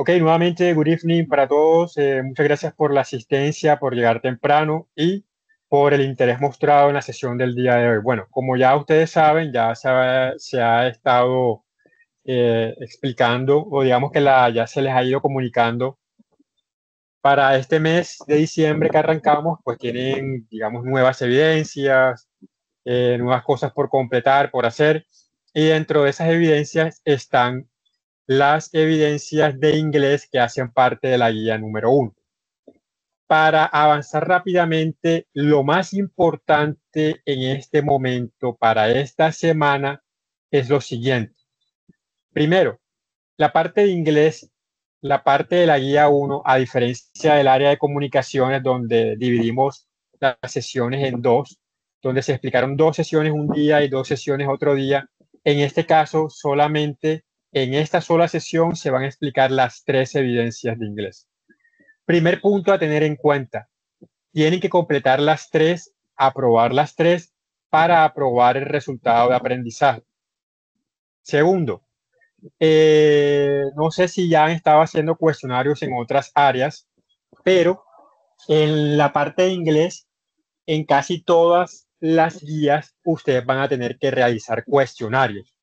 Ok, nuevamente, good evening para todos. Eh, muchas gracias por la asistencia, por llegar temprano y por el interés mostrado en la sesión del día de hoy. Bueno, como ya ustedes saben, ya se ha, se ha estado eh, explicando, o digamos que la, ya se les ha ido comunicando para este mes de diciembre que arrancamos, pues tienen, digamos, nuevas evidencias, eh, nuevas cosas por completar, por hacer, y dentro de esas evidencias están las evidencias de inglés que hacen parte de la guía número uno. Para avanzar rápidamente, lo más importante en este momento para esta semana es lo siguiente. Primero, la parte de inglés, la parte de la guía 1, a diferencia del área de comunicaciones donde dividimos las sesiones en dos, donde se explicaron dos sesiones un día y dos sesiones otro día, en este caso solamente en esta sola sesión se van a explicar las tres evidencias de inglés. Primer punto a tener en cuenta. Tienen que completar las tres, aprobar las tres para aprobar el resultado de aprendizaje. Segundo, eh, no sé si ya han estado haciendo cuestionarios en otras áreas, pero en la parte de inglés, en casi todas las guías, ustedes van a tener que realizar cuestionarios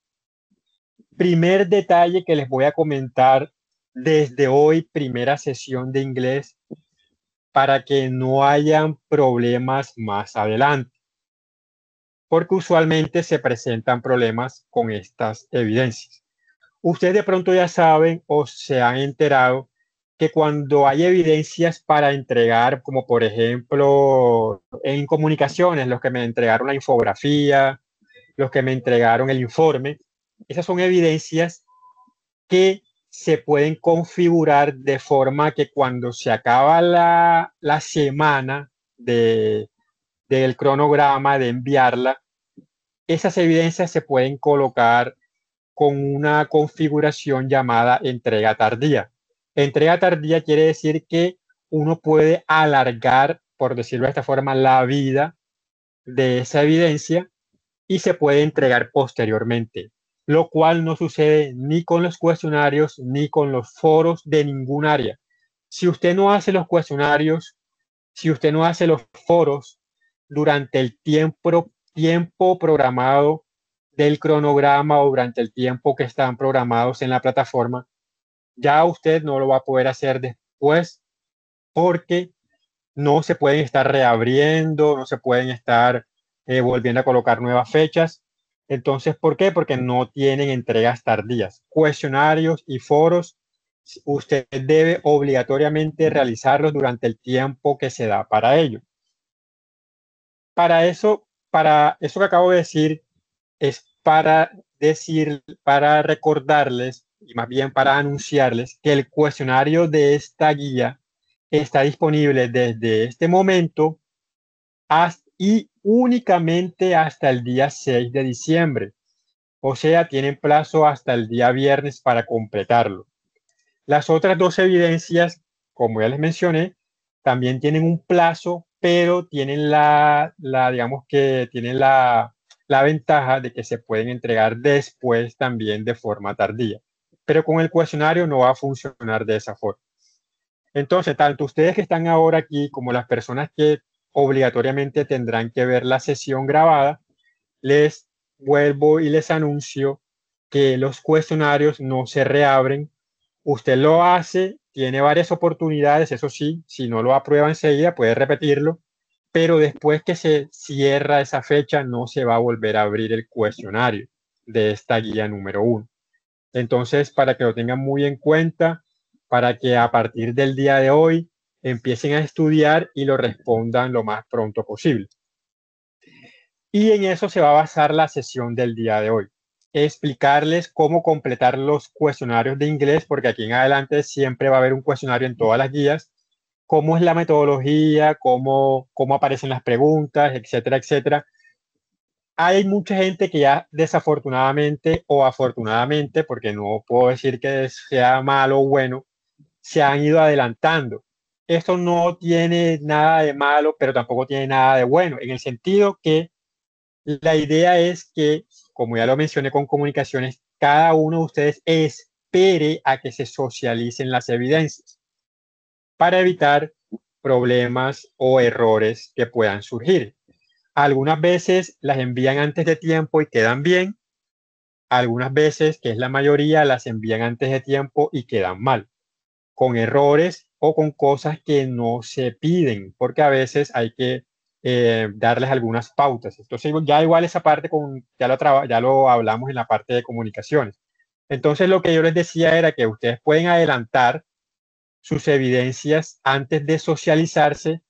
primer detalle que les voy a comentar desde hoy, primera sesión de inglés, para que no hayan problemas más adelante. Porque usualmente se presentan problemas con estas evidencias. Ustedes de pronto ya saben o se han enterado que cuando hay evidencias para entregar, como por ejemplo en comunicaciones, los que me entregaron la infografía, los que me entregaron el informe, esas son evidencias que se pueden configurar de forma que cuando se acaba la, semana de, del cronograma de enviarla, esas evidencias se pueden colocar con una configuración llamada entrega tardía. Entrega tardía quiere decir que uno puede alargar, por decirlo de esta forma, la vida de esa evidencia y se puede entregar posteriormente lo cual no sucede ni con los cuestionarios ni con los foros de ningún área. Si usted no hace los cuestionarios, si usted no hace los foros durante el tiempo, tiempo programado del cronograma o durante el tiempo que están programados en la plataforma, ya usted no lo va a poder hacer después porque no se pueden estar reabriendo, no se pueden estar eh, volviendo a colocar nuevas fechas entonces, ¿por qué? Porque no tienen entregas tardías. Cuestionarios y foros, usted debe obligatoriamente realizarlos durante el tiempo que se da para ello. Para eso, para eso que acabo de decir, es para decir, para recordarles y más bien para anunciarles que el cuestionario de esta guía está disponible desde este momento hasta y únicamente hasta el día 6 de diciembre. O sea, tienen plazo hasta el día viernes para completarlo. Las otras dos evidencias, como ya les mencioné, también tienen un plazo, pero tienen la, la digamos que tienen la, la ventaja de que se pueden entregar después también de forma tardía. Pero con el cuestionario no va a funcionar de esa forma. Entonces, tanto ustedes que están ahora aquí como las personas que obligatoriamente tendrán que ver la sesión grabada. Les vuelvo y les anuncio que los cuestionarios no se reabren. Usted lo hace, tiene varias oportunidades, eso sí, si no lo aprueba enseguida puede repetirlo, pero después que se cierra esa fecha no se va a volver a abrir el cuestionario de esta guía número uno. Entonces, para que lo tengan muy en cuenta, para que a partir del día de hoy empiecen a estudiar y lo respondan lo más pronto posible. Y en eso se va a basar la sesión del día de hoy. Explicarles cómo completar los cuestionarios de inglés, porque aquí en adelante siempre va a haber un cuestionario en todas las guías, cómo es la metodología, cómo, cómo aparecen las preguntas, etcétera, etcétera. Hay mucha gente que ya desafortunadamente o afortunadamente, porque no puedo decir que sea malo o bueno, se han ido adelantando esto no tiene nada de malo, pero tampoco tiene nada de bueno, en el sentido que la idea es que, como ya lo mencioné con comunicaciones, cada uno de ustedes espere a que se socialicen las evidencias para evitar problemas o errores que puedan surgir. Algunas veces las envían antes de tiempo y quedan bien. Algunas veces, que es la mayoría, las envían antes de tiempo y quedan mal, con errores o con cosas que no se piden, porque a veces hay que eh, darles algunas pautas. Entonces, ya igual esa parte, con, ya, lo ya lo hablamos en la parte de comunicaciones. Entonces, lo que yo les decía era que ustedes pueden adelantar sus evidencias antes de socializarse,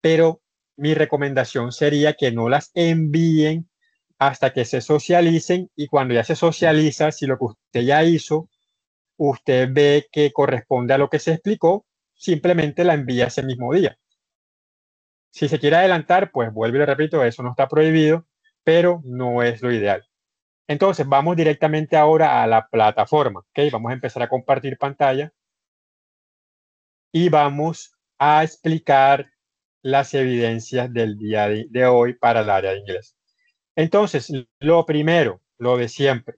pero mi recomendación sería que no las envíen hasta que se socialicen y cuando ya se socializa, si lo que usted ya hizo, usted ve que corresponde a lo que se explicó, simplemente la envía ese mismo día. Si se quiere adelantar, pues vuelvo y le repito, eso no está prohibido, pero no es lo ideal. Entonces, vamos directamente ahora a la plataforma. ¿ok? Vamos a empezar a compartir pantalla y vamos a explicar las evidencias del día de, hoy para el área de inglés. Entonces, lo primero, lo de siempre.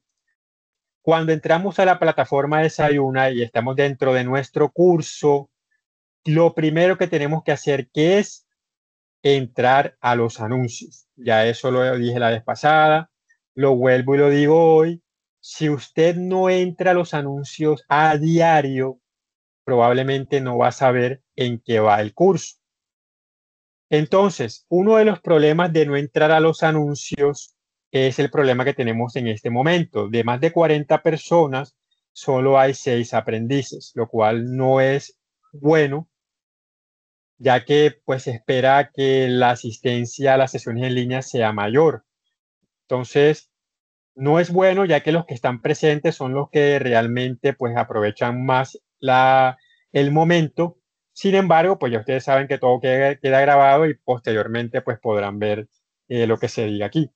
Cuando entramos a la plataforma Desayuna y estamos dentro de nuestro curso, lo primero que tenemos que hacer que es entrar a los anuncios. Ya eso lo dije la vez pasada, lo vuelvo y lo digo hoy. Si usted no entra a los anuncios a diario, probablemente no va a saber en qué va el curso. Entonces, uno de los problemas de no entrar a los anuncios es el problema que tenemos en este momento. De más de 40 personas, solo hay 6 aprendices, lo cual no es bueno, ya que pues espera que la asistencia a las sesiones en línea sea mayor. Entonces, no es bueno, ya que los que están presentes son los que realmente pues aprovechan más la, el momento sin embargo, pues ya ustedes saben que todo queda, grabado y posteriormente pues podrán ver eh, lo que se diga aquí.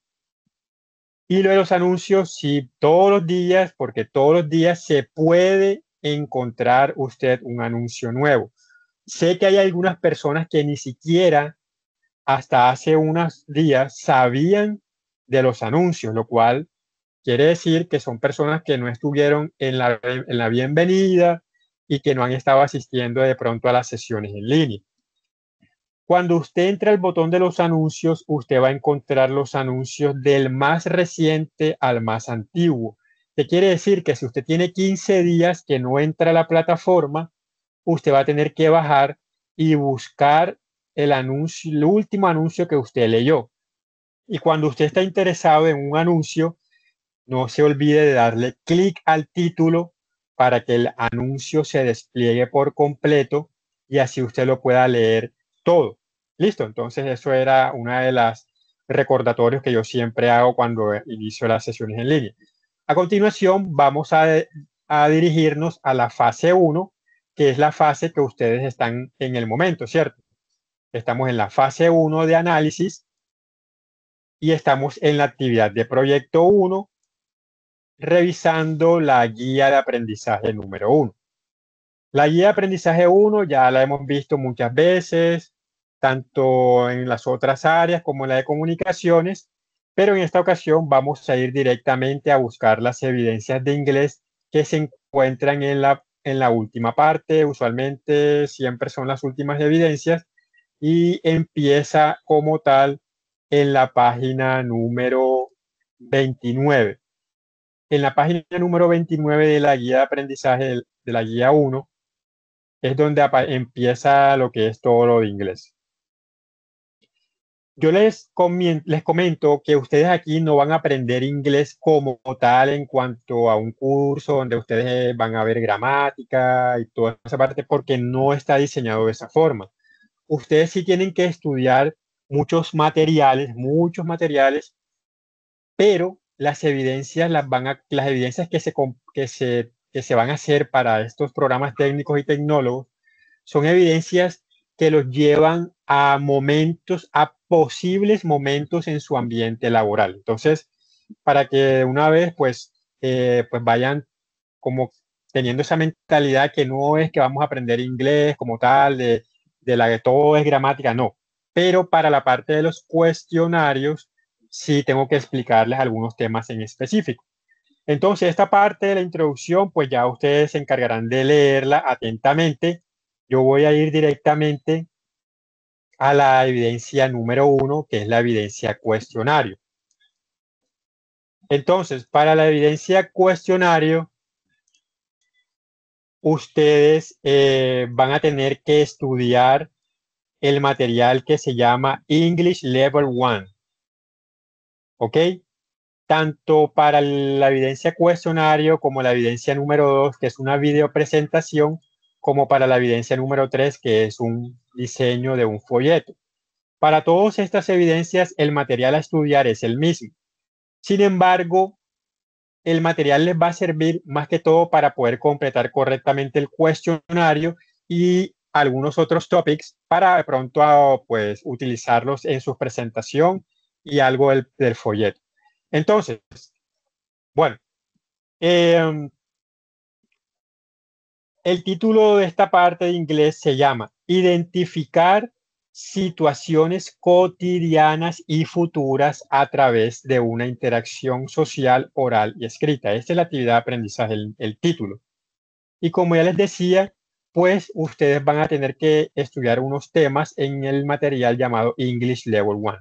Y lo de los anuncios, sí, todos los días, porque todos los días se puede encontrar usted un anuncio nuevo. Sé que hay algunas personas que ni siquiera hasta hace unos días sabían de los anuncios, lo cual quiere decir que son personas que no estuvieron en la, en la bienvenida, y que no han estado asistiendo de pronto a las sesiones en línea. Cuando usted entra al botón de los anuncios, usted va a encontrar los anuncios del más reciente al más antiguo. ¿Qué quiere decir? Que si usted tiene 15 días que no entra a la plataforma, usted va a tener que bajar y buscar el anuncio, el último anuncio que usted leyó. Y cuando usted está interesado en un anuncio, no se olvide de darle clic al título para que el anuncio se despliegue por completo y así usted lo pueda leer todo. Listo, entonces eso era una de las recordatorios que yo siempre hago cuando inicio las sesiones en línea. A continuación, vamos a, a dirigirnos a la fase 1, que es la fase que ustedes están en el momento, ¿cierto? Estamos en la fase 1 de análisis y estamos en la actividad de proyecto 1 revisando la guía de aprendizaje número uno. La guía de aprendizaje 1 ya la hemos visto muchas veces, tanto en las otras áreas como en la de comunicaciones, pero en esta ocasión vamos a ir directamente a buscar las evidencias de inglés que se encuentran en la, en la última parte. Usualmente siempre son las últimas evidencias y empieza como tal en la página número 29 en la página número 29 de la guía de aprendizaje de la guía 1 es donde empieza lo que es todo lo de inglés. Yo les, les comento que ustedes aquí no van a aprender inglés como tal en cuanto a un curso donde ustedes van a ver gramática y toda esa parte porque no está diseñado de esa forma. Ustedes sí tienen que estudiar muchos materiales, muchos materiales, pero las evidencias, las, van a, las evidencias que se, que, se, que se van a hacer para estos programas técnicos y tecnólogos son evidencias que los llevan a momentos, a posibles momentos en su ambiente laboral. Entonces, para que una vez pues, eh, pues vayan como teniendo esa mentalidad que no es que vamos a aprender inglés como tal, de, de la que todo es gramática, no. Pero para la parte de los cuestionarios, sí tengo que explicarles algunos temas en específico. Entonces, esta parte de la introducción, pues ya ustedes se encargarán de leerla atentamente. Yo voy a ir directamente a la evidencia número uno, que es la evidencia cuestionario. Entonces, para la evidencia cuestionario, ustedes eh, van a tener que estudiar el material que se llama English Level 1. ¿Ok? Tanto para la evidencia cuestionario como la evidencia número 2, que es una video presentación, como para la evidencia número 3, que es un diseño de un folleto. Para todas estas evidencias, el material a estudiar es el mismo. Sin embargo, el material les va a servir más que todo para poder completar correctamente el cuestionario y algunos otros topics para de pronto pues utilizarlos en su presentación y algo del, folleto. Entonces, bueno, em, el título de esta parte de inglés se llama Identificar situaciones cotidianas y futuras a través de una interacción social, oral y escrita. Esta es la actividad de aprendizaje, el, título. Y como ya les decía, pues ustedes van a tener que estudiar unos temas en el material llamado English Level 1.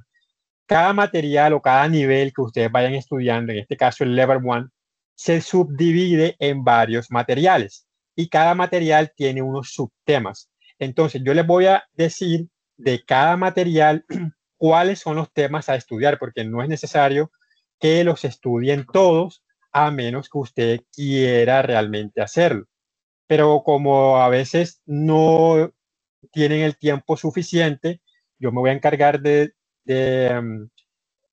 Cada material o cada nivel que ustedes vayan estudiando, en este caso el Level 1, se subdivide en varios materiales y cada material tiene unos subtemas. Entonces, yo les voy a decir de cada material cuáles son los temas a estudiar, porque no es necesario que los estudien todos, a menos que usted quiera realmente hacerlo. Pero como a veces no tienen el tiempo suficiente, yo me voy a encargar de, em,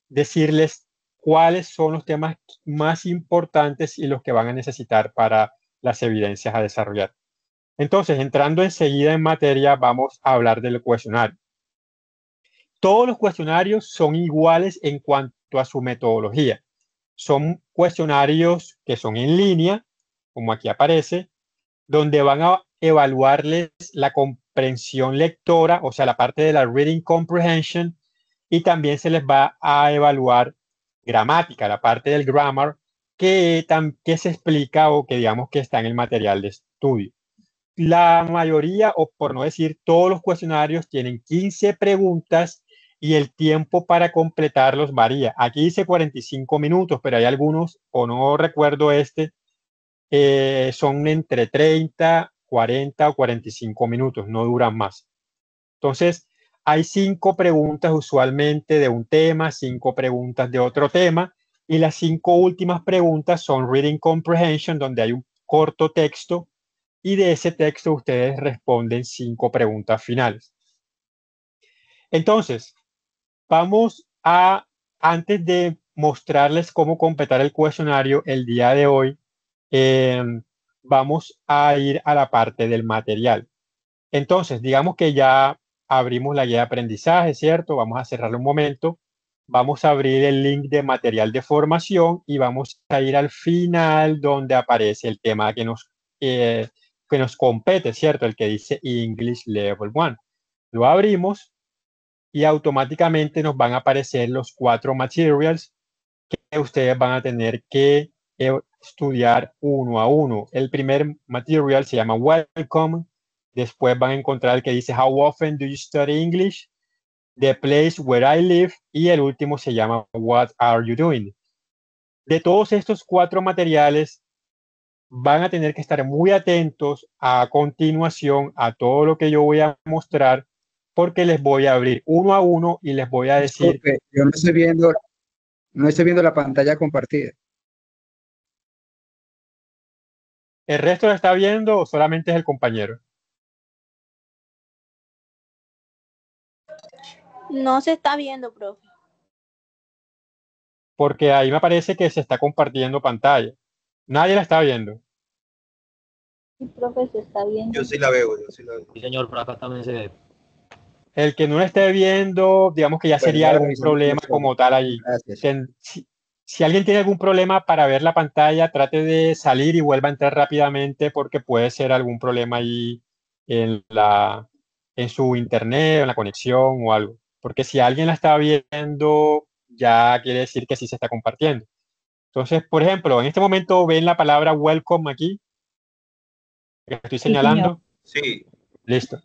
decirles cuáles son los temas más importantes y los que van a necesitar para las evidencias a desarrollar. Entonces, entrando enseguida en materia, vamos a hablar del cuestionario. Todos los cuestionarios son iguales en cuanto a su metodología. Son cuestionarios que son en línea, como aquí aparece, donde van a evaluarles la comprensión lectora, o sea, la parte de la reading comprehension, y también se les va a evaluar gramática, la parte del grammar, que, se explica o que digamos que está en el material de estudio. La mayoría, o por no decir todos los cuestionarios, tienen 15 preguntas y el tiempo para completarlos varía. Aquí dice 45 minutos, pero hay algunos, o no recuerdo este, eh, son entre 30, 40 o 45 minutos, no duran más. Entonces, hay cinco preguntas usualmente de un tema, cinco preguntas de otro tema, y las cinco últimas preguntas son Reading Comprehension, donde hay un corto texto y de ese texto ustedes responden cinco preguntas finales. Entonces, vamos a, antes de mostrarles cómo completar el cuestionario el día de hoy, em, vamos a ir a la parte del material. Entonces, digamos que ya abrimos la guía de aprendizaje, ¿cierto? Vamos a cerrarlo un momento. Vamos a abrir el link de material de formación y vamos a ir al final donde aparece el tema que nos, eh, que nos compete, ¿cierto? El que dice English Level 1. Lo abrimos y automáticamente nos van a aparecer los cuatro materials que ustedes van a tener que eh, estudiar uno a uno. El primer material se llama Welcome. Después van a encontrar el que dice How often do you study English? The place where I live. Y el último se llama What are you doing? De todos estos cuatro materiales, van a tener que estar muy atentos a continuación a todo lo que yo voy a mostrar porque les voy a abrir uno a uno y les voy a decir. yo no estoy viendo, no estoy viendo la pantalla compartida. ¿El resto lo está viendo o solamente es el compañero? No se está viendo, profe. Porque ahí me parece que se está compartiendo pantalla. Nadie la está viendo. Sí, profe, se está viendo. Yo sí la veo, yo sí la veo. Sí, señor, por acá también se ve. El que no lo esté viendo, digamos que ya sería algún problema como tal ahí. Si, alguien tiene algún problema para ver la pantalla, trate de salir y vuelva a entrar rápidamente porque puede ser algún problema ahí en, la, en su internet, en la conexión o algo. Porque si alguien la está viendo, ya quiere decir que sí se está compartiendo. Entonces, por ejemplo, en este momento ven la palabra welcome aquí. Que estoy señalando. Sí. Listo.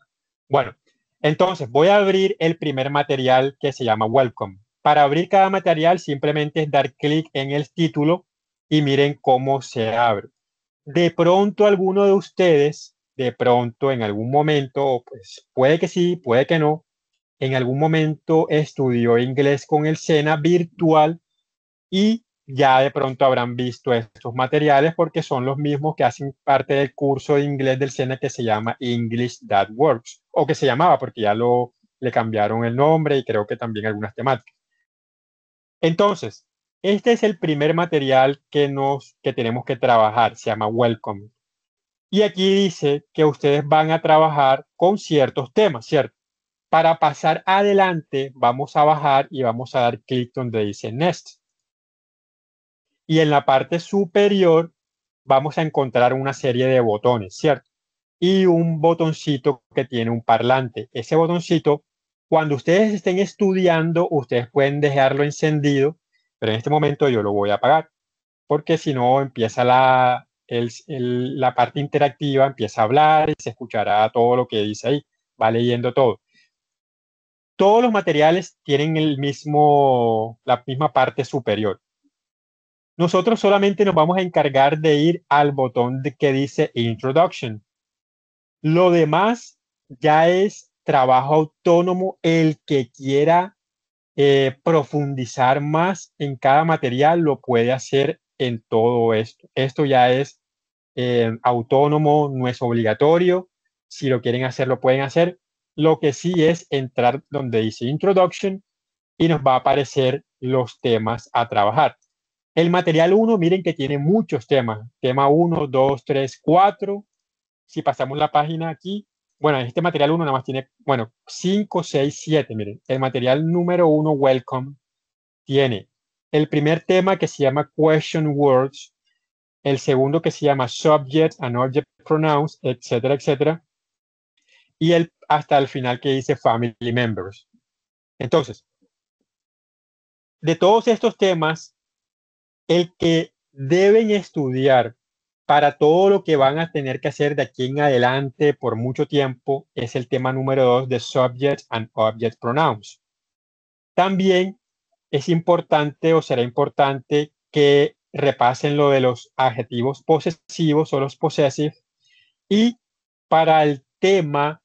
Bueno, entonces voy a abrir el primer material que se llama welcome. Para abrir cada material simplemente es dar clic en el título y miren cómo se abre. De pronto alguno de ustedes, de pronto en algún momento, pues puede que sí, puede que no, en algún momento estudió inglés con el SENA virtual y ya de pronto habrán visto estos materiales porque son los mismos que hacen parte del curso de inglés del SENA que se llama English That Works o que se llamaba porque ya lo le cambiaron el nombre y creo que también algunas temáticas. Entonces, este es el primer material que, nos, que tenemos que trabajar, se llama Welcome. Y aquí dice que ustedes van a trabajar con ciertos temas, ¿cierto? Para pasar adelante, vamos a bajar y vamos a dar clic donde dice Next. Y en la parte superior vamos a encontrar una serie de botones, ¿cierto? Y un botoncito que tiene un parlante. Ese botoncito cuando ustedes estén estudiando, ustedes pueden dejarlo encendido, pero en este momento yo lo voy a apagar, porque si no empieza la, la parte interactiva, empieza a hablar y se escuchará todo lo que dice ahí, va leyendo todo. Todos los materiales tienen el mismo, la misma parte superior. Nosotros solamente nos vamos a encargar de ir al botón que dice Introduction. Lo demás ya es trabajo autónomo, el que quiera eh, profundizar más en cada material lo puede hacer en todo esto. Esto ya es eh, autónomo, no es obligatorio. Si lo quieren hacer, lo pueden hacer. Lo que sí es entrar donde dice Introduction y nos va a aparecer los temas a trabajar. El material 1, miren que tiene muchos temas. Tema 1, 2, 3, 4. Si pasamos la página aquí, bueno, este material 1 nada más tiene, bueno, 5, 6, 7, miren. El material número 1, Welcome, tiene el primer tema que se llama Question Words, el segundo que se llama Subject and Object Pronouns, etcétera, etcétera, y el, hasta el final que dice Family Members. Entonces, de todos estos temas, el que deben estudiar para todo lo que van a tener que hacer de aquí en adelante por mucho tiempo es el tema número dos de Subject and Object Pronouns. También es importante o será importante que repasen lo de los adjetivos posesivos o los possessive y para el tema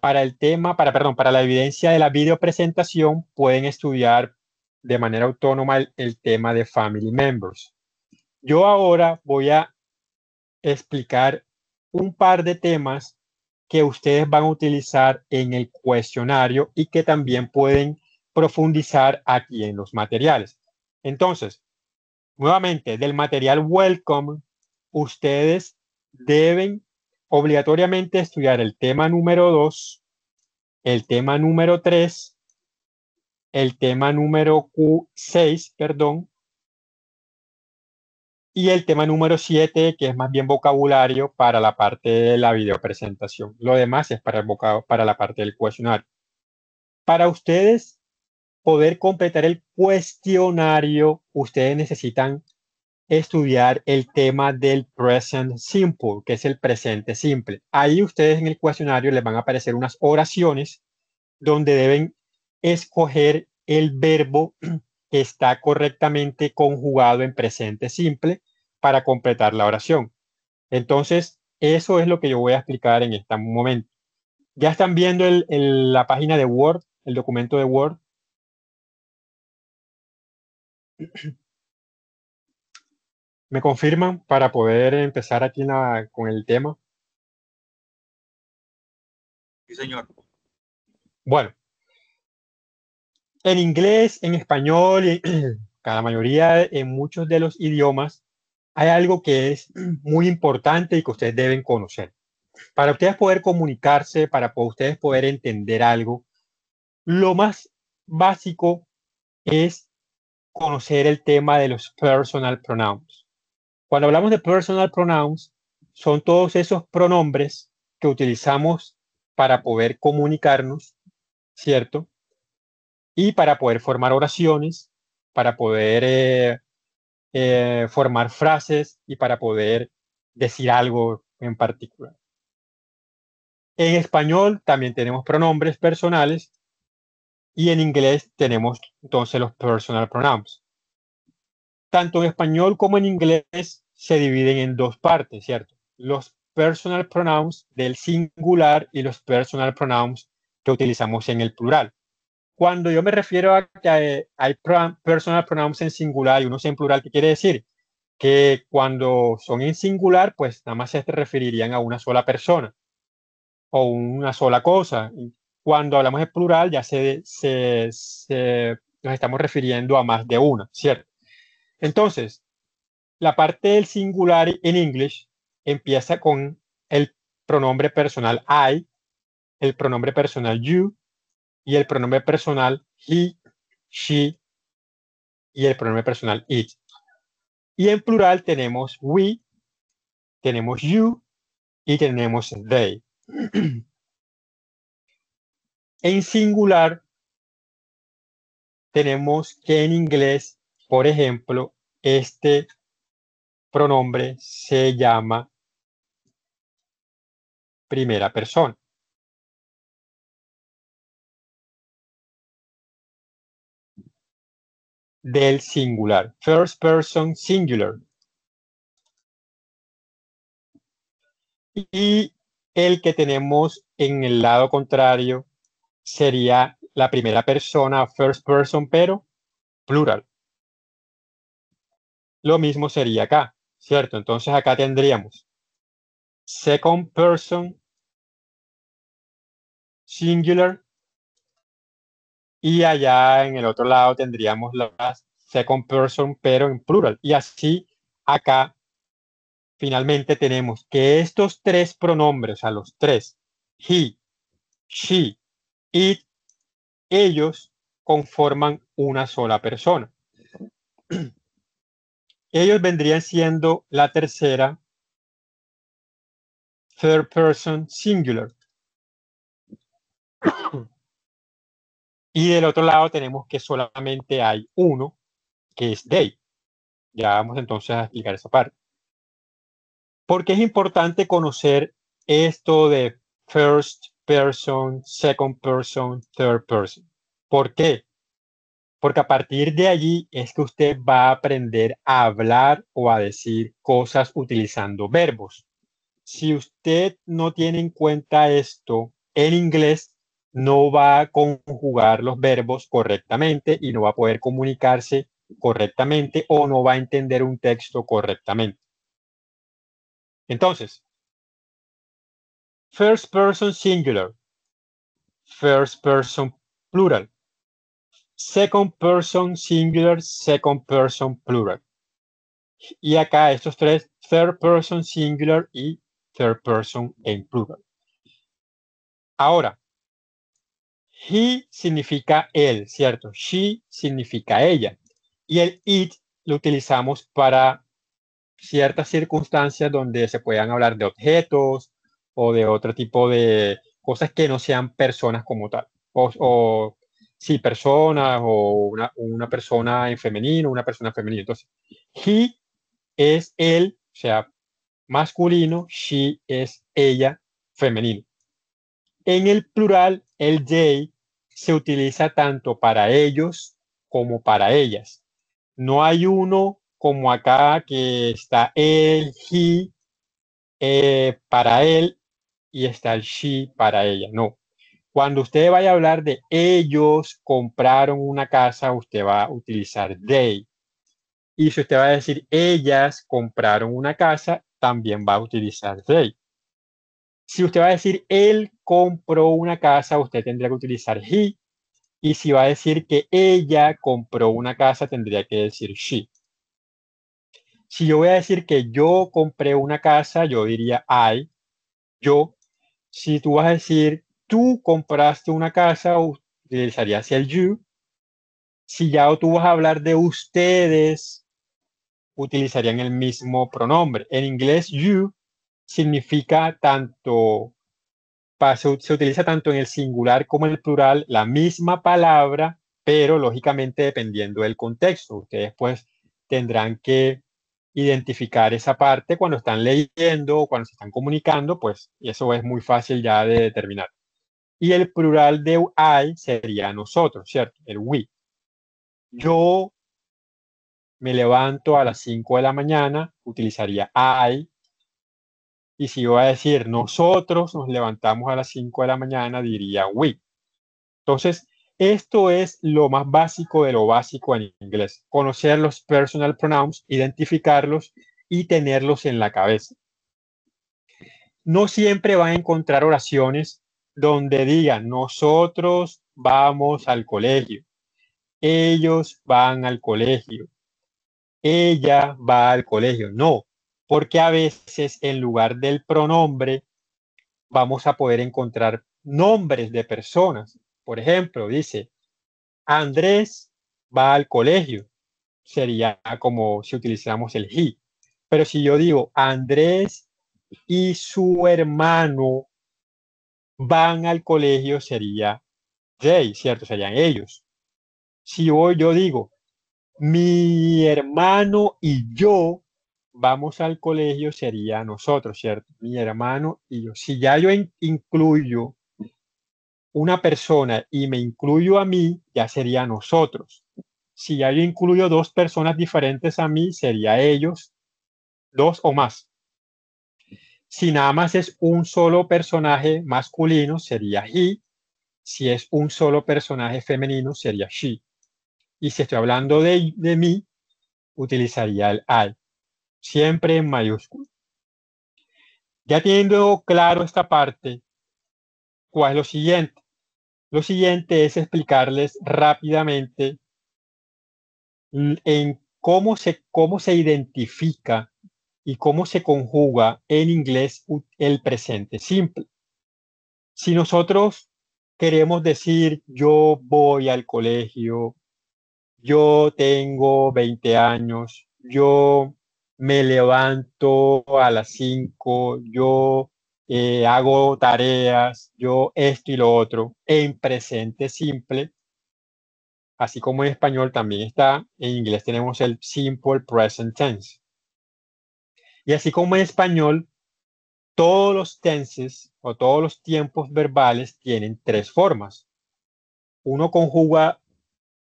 para el tema para perdón para la evidencia de la videopresentación pueden estudiar de manera autónoma el, el tema de family members. Yo ahora voy a explicar un par de temas que ustedes van a utilizar en el cuestionario y que también pueden profundizar aquí en los materiales. Entonces, nuevamente, del material Welcome, ustedes deben obligatoriamente estudiar el tema número 2, el tema número 3, el tema número 6, perdón, y el tema número 7, que es más bien vocabulario para la parte de la videopresentación. Lo demás es para, el para la parte del cuestionario. Para ustedes poder completar el cuestionario, ustedes necesitan estudiar el tema del present simple, que es el presente simple. Ahí ustedes en el cuestionario les van a aparecer unas oraciones donde deben escoger el verbo que está correctamente conjugado en presente simple para completar la oración. Entonces, eso es lo que yo voy a explicar en este momento. Ya están viendo la página de Word, el documento de Word. ¿Me confirman para poder empezar aquí con el tema? Sí, señor. Bueno, en inglés, en español, en cada mayoría, en muchos de los idiomas, hay algo que es muy importante y que ustedes deben conocer. Para ustedes poder comunicarse, para ustedes poder entender algo, lo más básico es conocer el tema de los personal pronouns. Cuando hablamos de personal pronouns, son todos esos pronombres que utilizamos para poder comunicarnos, ¿cierto? Y para poder formar oraciones, para poder eh, eh, formar frases y para poder decir algo en particular. En español también tenemos pronombres personales y en inglés tenemos entonces los personal pronouns. Tanto en español como en inglés se dividen en dos partes, ¿cierto? Los personal pronouns del singular y los personal pronouns que utilizamos en el plural. Cuando yo me refiero a que hay, personal pronouns en singular y unos en plural, ¿qué quiere decir? Que cuando son en singular, pues nada más se referirían a una sola persona o una sola cosa. Cuando hablamos de plural, ya se, se, se, nos estamos refiriendo a más de una, ¿cierto? Entonces, la parte del singular en English empieza con el pronombre personal I, el pronombre personal you y el pronombre personal he, she y el pronombre personal it. Y en plural tenemos we, tenemos you y tenemos they. En singular, tenemos que en inglés, por ejemplo, este pronombre se llama primera persona. Del singular, first person singular. Y el que tenemos en el lado contrario sería la primera persona, first person, pero plural. Lo mismo sería acá, ¿cierto? Entonces acá tendríamos second person singular y allá en el otro lado tendríamos la second person pero en plural y así acá finalmente tenemos que estos tres pronombres, a los tres, he, she, it, ellos conforman una sola persona. Ellos vendrían siendo la tercera third person singular. Y del otro lado tenemos que solamente hay uno, que es they. Ya vamos entonces a explicar esa parte. Porque es importante conocer esto de first person, second person, third person. ¿Por qué? Porque a partir de allí es que usted va a aprender a hablar o a decir cosas utilizando verbos. Si usted no tiene en cuenta esto en inglés, no va a conjugar los verbos correctamente y no va a poder comunicarse correctamente o no va a entender un texto correctamente. Entonces, first person singular, first person plural, second person singular, second person plural. Y acá estos tres, third person singular y third person en plural. Ahora, he significa él, ¿cierto? She significa ella. Y el it lo utilizamos para ciertas circunstancias donde se puedan hablar de objetos o de otro tipo de cosas que no sean personas como tal. O, sí, personas o una, persona en femenino, una persona femenina. Entonces, he es él, o sea, masculino, she es ella, femenino. En el plural, el they se utiliza tanto para ellos como para ellas. No hay uno como acá que está él, he, eh, para él y está el she para ella. No. Cuando usted vaya a hablar de ellos compraron una casa, usted va a utilizar they. Y si usted va a decir ellas compraron una casa, también va a utilizar they. Si usted va a decir él compró una casa, usted tendría que utilizar he. Y si va a decir que ella compró una casa, tendría que decir she. Si yo voy a decir que yo compré una casa, yo diría I, yo. Si tú vas a decir tú compraste una casa, utilizarías el you. Si ya tú vas a hablar de ustedes, utilizarían el mismo pronombre. En inglés, you significa tanto, se, utiliza tanto en el singular como en el plural la misma palabra, pero lógicamente dependiendo del contexto. Ustedes pues tendrán que identificar esa parte cuando están leyendo o cuando se están comunicando, pues eso es muy fácil ya de determinar. Y el plural de I sería nosotros, ¿cierto? El we. Yo me levanto a las 5 de la mañana, utilizaría I. Y si voy a decir nosotros nos levantamos a las 5 de la mañana, diría we. Entonces, esto es lo más básico de lo básico en inglés. Conocer los personal pronouns, identificarlos y tenerlos en la cabeza. No siempre van a encontrar oraciones donde digan nosotros vamos al colegio, ellos van al colegio, ella va al colegio. No, porque a veces en lugar del pronombre vamos a poder encontrar nombres de personas. Por ejemplo, dice, Andrés va al colegio. Sería como si utilizáramos el he. Pero si yo digo, Andrés y su hermano van al colegio, sería they, ¿cierto? Serían ellos. Si yo, yo digo, mi hermano y yo vamos al colegio, sería nosotros, ¿cierto? Mi hermano y yo. Si ya yo incluyo una persona y me incluyo a mí, ya sería nosotros. Si ya yo incluyo dos personas diferentes a mí, sería ellos, dos o más. Si nada más es un solo personaje masculino, sería he. Si es un solo personaje femenino, sería she. Y si estoy hablando de, de mí, utilizaría el I. Siempre en mayúscula. Ya teniendo claro esta parte, ¿cuál es lo siguiente? Lo siguiente es explicarles rápidamente en cómo se, cómo se identifica y cómo se conjuga en inglés el presente simple. Si nosotros queremos decir yo voy al colegio, yo tengo 20 años, yo me levanto a las 5, yo eh, hago tareas, yo esto y lo otro, en presente simple, así como en español también está, en inglés tenemos el simple present tense. Y así como en español, todos los tenses o todos los tiempos verbales tienen tres formas. Uno conjuga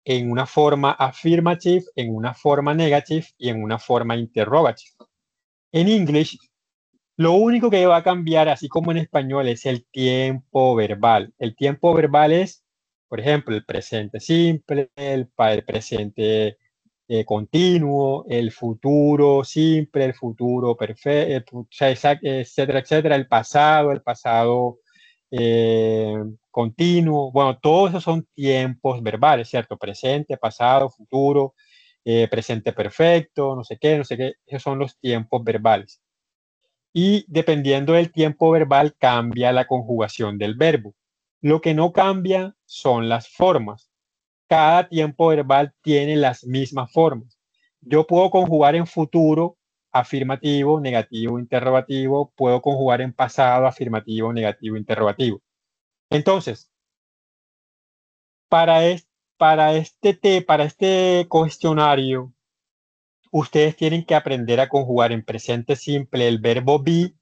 en una forma affirmative, en una forma negative y en una forma interrogative. En English lo único que va a cambiar, así como en español, es el tiempo verbal. El tiempo verbal es, por ejemplo, el presente simple, el, presente eh, continuo, el futuro simple, el futuro perfecto, etcétera, etcétera, el pasado, el pasado eh, continuo. Bueno, todos esos son tiempos verbales, ¿cierto? Presente, pasado, futuro, eh, presente perfecto, no sé qué, no sé qué. Esos son los tiempos verbales y dependiendo del tiempo verbal cambia la conjugación del verbo. Lo que no cambia son las formas. Cada tiempo verbal tiene las mismas formas. Yo puedo conjugar en futuro afirmativo, negativo, interrogativo, puedo conjugar en pasado, afirmativo, negativo, interrogativo. Entonces, para, para, este, para este cuestionario ustedes tienen que aprender a conjugar en presente simple el verbo be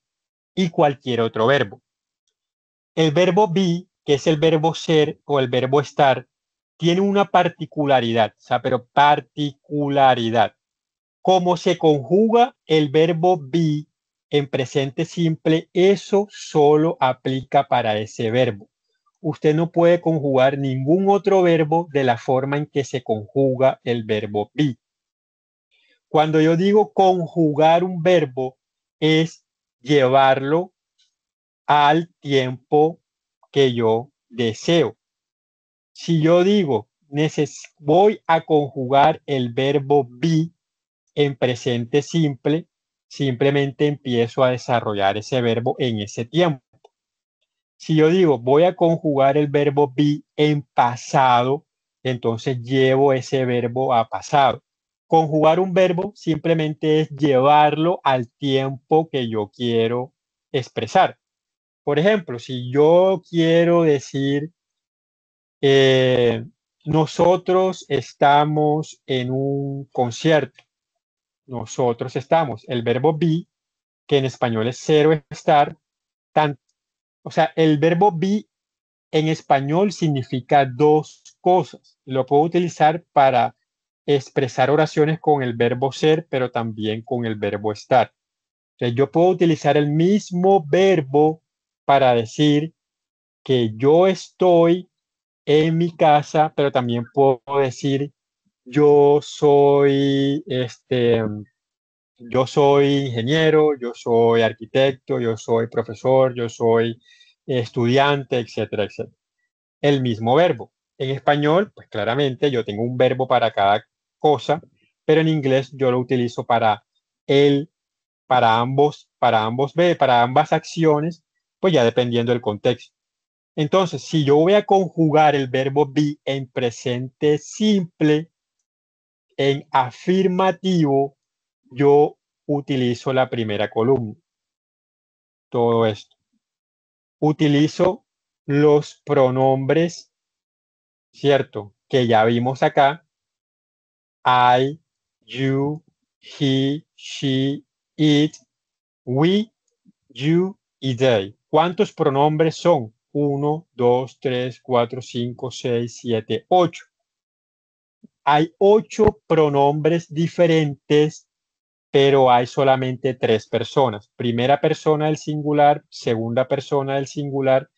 y cualquier otro verbo. El verbo be, que es el verbo ser o el verbo estar, tiene una particularidad, o sea, pero particularidad. Cómo se conjuga el verbo be en presente simple, eso solo aplica para ese verbo. Usted no puede conjugar ningún otro verbo de la forma en que se conjuga el verbo be. Cuando yo digo conjugar un verbo, es llevarlo al tiempo que yo deseo. Si yo digo, voy a conjugar el verbo be en presente simple, simplemente empiezo a desarrollar ese verbo en ese tiempo. Si yo digo, voy a conjugar el verbo be en pasado, entonces llevo ese verbo a pasado. Conjugar un verbo simplemente es llevarlo al tiempo que yo quiero expresar. Por ejemplo, si yo quiero decir, eh, nosotros estamos en un concierto, nosotros estamos. El verbo be, que en español es cero estar, o sea, el verbo be en español significa dos cosas. Lo puedo utilizar para expresar oraciones con el verbo ser, pero también con el verbo estar. yo puedo utilizar el mismo verbo para decir que yo estoy en mi casa, pero también puedo decir yo soy este yo soy ingeniero, yo soy arquitecto, yo soy profesor, yo soy estudiante, etcétera, etcétera. El mismo verbo. En español, pues claramente yo tengo un verbo para cada cosa, pero en inglés yo lo utilizo para el, para ambos, para ambos, para ambas acciones, pues ya dependiendo del contexto. Entonces, si yo voy a conjugar el verbo be en presente simple, en afirmativo, yo utilizo la primera columna. Todo esto. Utilizo los pronombres, ¿cierto? Que ya vimos acá. I, you, he, she, it, we, you y they. ¿Cuántos pronombres son? 1, 2, 3, 4, 5, 6, 7, 8. Hay ocho pronombres diferentes, pero hay solamente tres personas. Primera persona del singular, segunda persona del singular,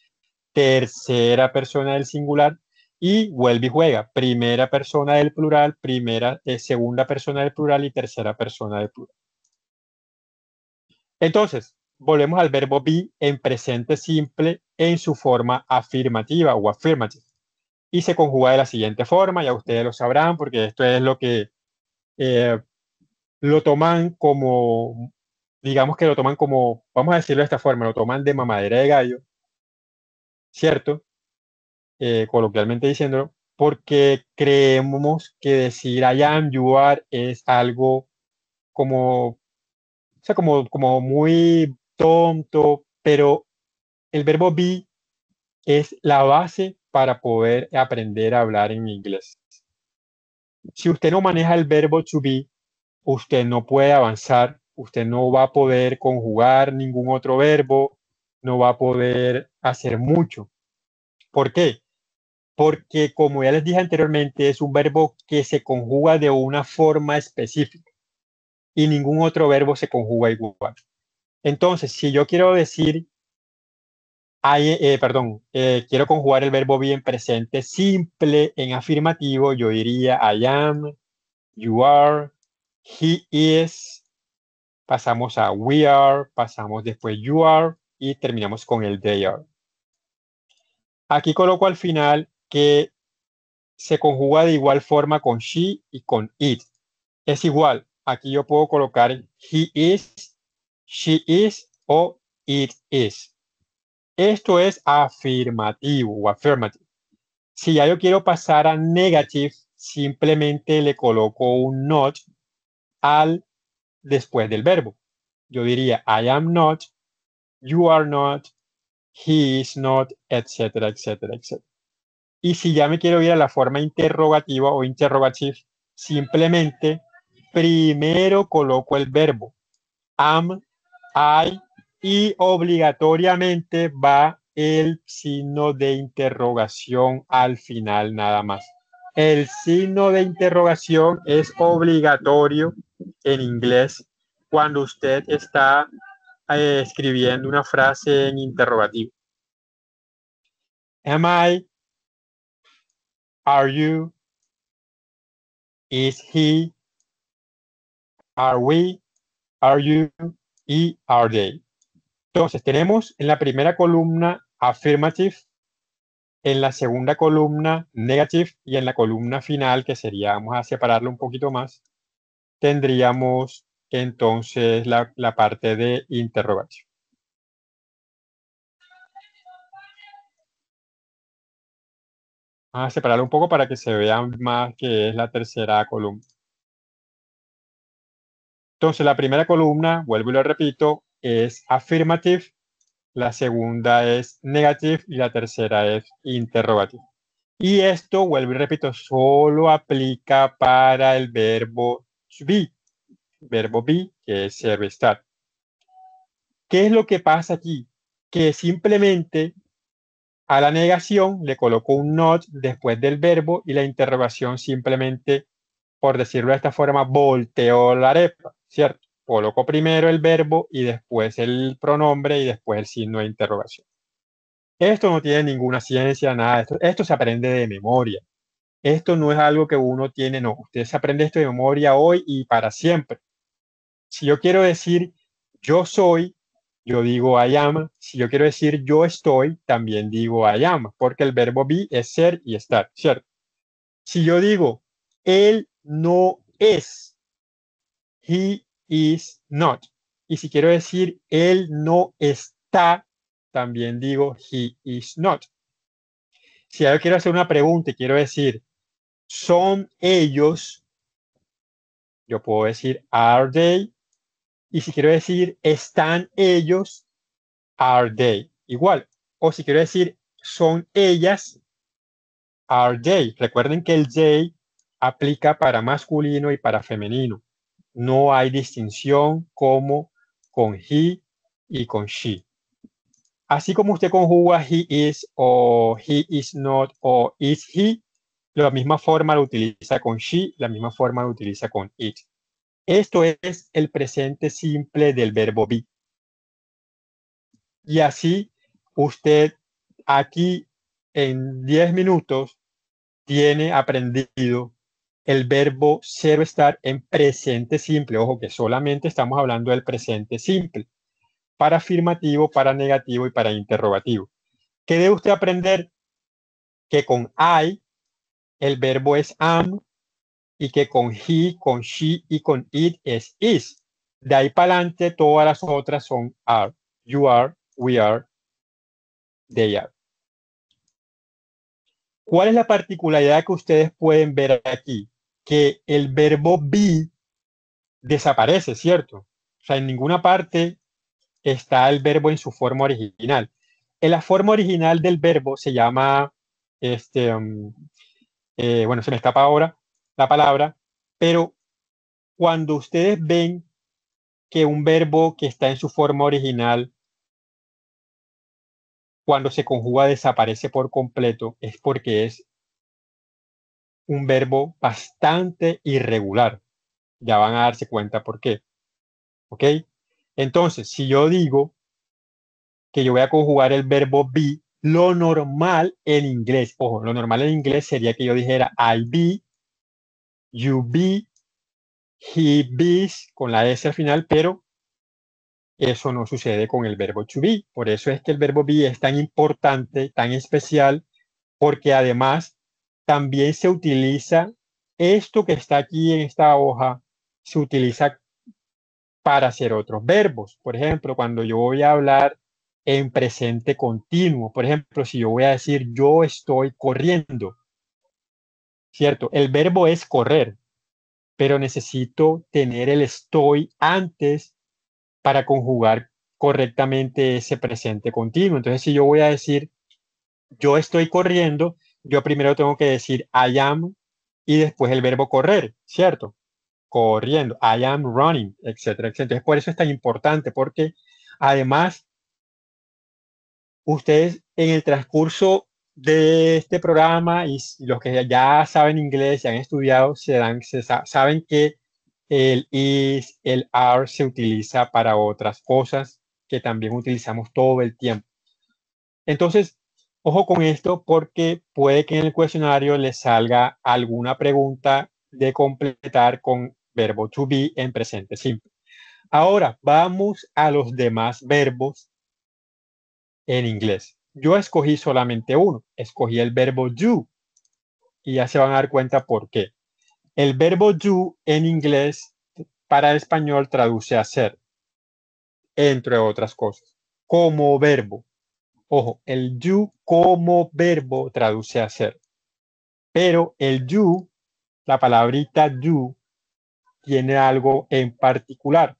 tercera persona del singular y vuelve y juega. Primera persona del plural, primera, eh, segunda persona del plural y tercera persona del plural. Entonces, volvemos al verbo be en presente simple en su forma afirmativa o affirmative. Y se conjuga de la siguiente forma, ya ustedes lo sabrán, porque esto es lo que eh, lo toman como, digamos que lo toman como, vamos a decirlo de esta forma, lo toman de mamadera de gallo, ¿cierto? Eh, coloquialmente diciéndolo, porque creemos que decir I am, you are es algo como, o sea, como, como muy tonto, pero el verbo be es la base para poder aprender a hablar en inglés. Si usted no maneja el verbo to be, usted no puede avanzar, usted no va a poder conjugar ningún otro verbo, no va a poder hacer mucho. ¿Por qué? Porque como ya les dije anteriormente, es un verbo que se conjuga de una forma específica y ningún otro verbo se conjuga igual. Entonces, si yo quiero decir, eh, perdón, eh, quiero conjugar el verbo bien presente simple en afirmativo, yo diría I am, you are, he is, pasamos a we are, pasamos después you are y terminamos con el they are. Aquí coloco al final que se conjuga de igual forma con she y con it. Es igual, aquí yo puedo colocar he is she is o it is. Esto es afirmativo o affirmative. Si ya yo quiero pasar a negative, simplemente le coloco un not al después del verbo. Yo diría I am not, you are not, he is not, etcétera, etcétera, etcétera. Y si ya me quiero ir a la forma interrogativa o interrogative, simplemente primero coloco el verbo am hay y obligatoriamente va el signo de interrogación al final nada más. El signo de interrogación es obligatorio en inglés cuando usted está eh, escribiendo una frase en interrogativo. Am I? Are you? Is he? Are we? Are you? Y are they. Entonces, tenemos en la primera columna affirmative, en la segunda columna negative y en la columna final, que sería, vamos a separarlo un poquito más, tendríamos entonces la, la parte de interrogación. Vamos a separarlo un poco para que se vea más que es la tercera columna. Entonces, la primera columna, vuelvo y lo repito, es affirmative, la segunda es negative y la tercera es interrogative. Y esto, vuelvo y repito, solo aplica para el verbo to be. verbo be, que es ser estar. ¿Qué es lo que pasa aquí? Que simplemente a la negación le coloco un not después del verbo y la interrogación simplemente, por decirlo de esta forma, volteó la arepa, ¿cierto? Coloco primero el verbo y después el pronombre y después el signo de interrogación. Esto no tiene ninguna ciencia, nada. Esto, esto se aprende de memoria. Esto no es algo que uno tiene, no. Usted se aprende esto de memoria hoy y para siempre. Si yo quiero decir yo soy, yo digo I am. Si yo quiero decir yo estoy, también digo I am, porque el verbo be es ser y estar, ¿cierto? Si yo digo él no es, he is not. Y si quiero decir él no está, también digo he is not. Si yo quiero hacer una pregunta y quiero decir son ellos, yo puedo decir are they. Y si quiero decir están ellos, are they. Igual. O si quiero decir son ellas, are they. Recuerden que el they aplica para masculino y para femenino. No hay distinción como con he y con she. Así como usted conjuga he is o he is not o is he, la misma forma lo utiliza con she, la misma forma lo utiliza con it. Esto es el presente simple del verbo be. Y así usted aquí en 10 minutos tiene aprendido el verbo ser estar en presente simple. Ojo que solamente estamos hablando del presente simple. Para afirmativo, para negativo y para interrogativo. ¿Qué debe usted aprender? Que con I el verbo es am y que con he, con she y con it es is. De ahí para adelante todas las otras son are. You are, we are, they are. ¿Cuál es la particularidad que ustedes pueden ver aquí? Que el verbo be desaparece, ¿cierto? O sea, en ninguna parte está el verbo en su forma original. En la forma original del verbo se llama, este, um, eh, bueno, se me escapa ahora la palabra, pero cuando ustedes ven que un verbo que está en su forma original, cuando se conjuga desaparece por completo, es porque es un verbo bastante irregular. Ya van a darse cuenta por qué. ¿Ok? Entonces, si yo digo que yo voy a conjugar el verbo be, lo normal en inglés, ojo, lo normal en inglés sería que yo dijera I be, you be, he bees con la S al final, pero eso no sucede con el verbo to be. Por eso es que el verbo be es tan importante, tan especial, porque además también se utiliza esto que está aquí en esta hoja, se utiliza para hacer otros verbos. Por ejemplo, cuando yo voy a hablar en presente continuo, por ejemplo, si yo voy a decir yo estoy corriendo, ¿cierto? El verbo es correr, pero necesito tener el estoy antes para conjugar correctamente ese presente continuo. Entonces, si yo voy a decir yo estoy corriendo, yo primero tengo que decir I am y después el verbo correr, ¿cierto? Corriendo, I am running, etcétera, etcétera. Entonces, por eso es tan importante, porque además, ustedes en el transcurso de este programa y, los que ya saben inglés y han estudiado se dan, saben que el is, el are se utiliza para otras cosas que también utilizamos todo el tiempo. Entonces, ojo con esto porque puede que en el cuestionario les salga alguna pregunta de completar con verbo to be en presente simple. Ahora vamos a los demás verbos en inglés. Yo escogí solamente uno, escogí el verbo do y ya se van a dar cuenta por qué. El verbo do en inglés para el español traduce a ser, entre otras cosas, como verbo. Ojo, el do como verbo traduce a ser. Pero el do, la palabrita do, tiene algo en particular.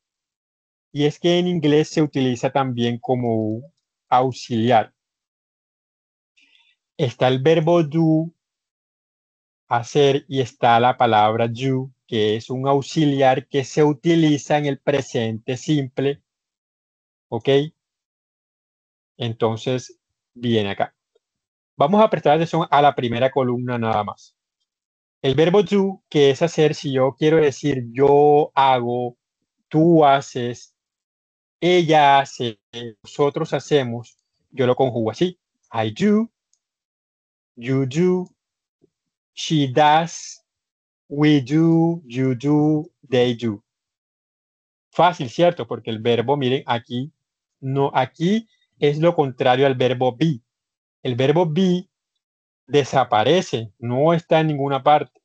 Y es que en inglés se utiliza también como auxiliar está el verbo do, hacer, y está la palabra you, que es un auxiliar que se utiliza en el presente simple. ¿Ok? Entonces, viene acá. Vamos a prestar atención a la primera columna nada más. El verbo do, que es hacer, si yo quiero decir yo hago, tú haces, ella hace, nosotros hacemos, yo lo conjugo así. I do, you do, she does, we do, you do, they do. Fácil, ¿cierto? Porque el verbo, miren, aquí, no, aquí es lo contrario al verbo be. El verbo be desaparece, no está en ninguna parte.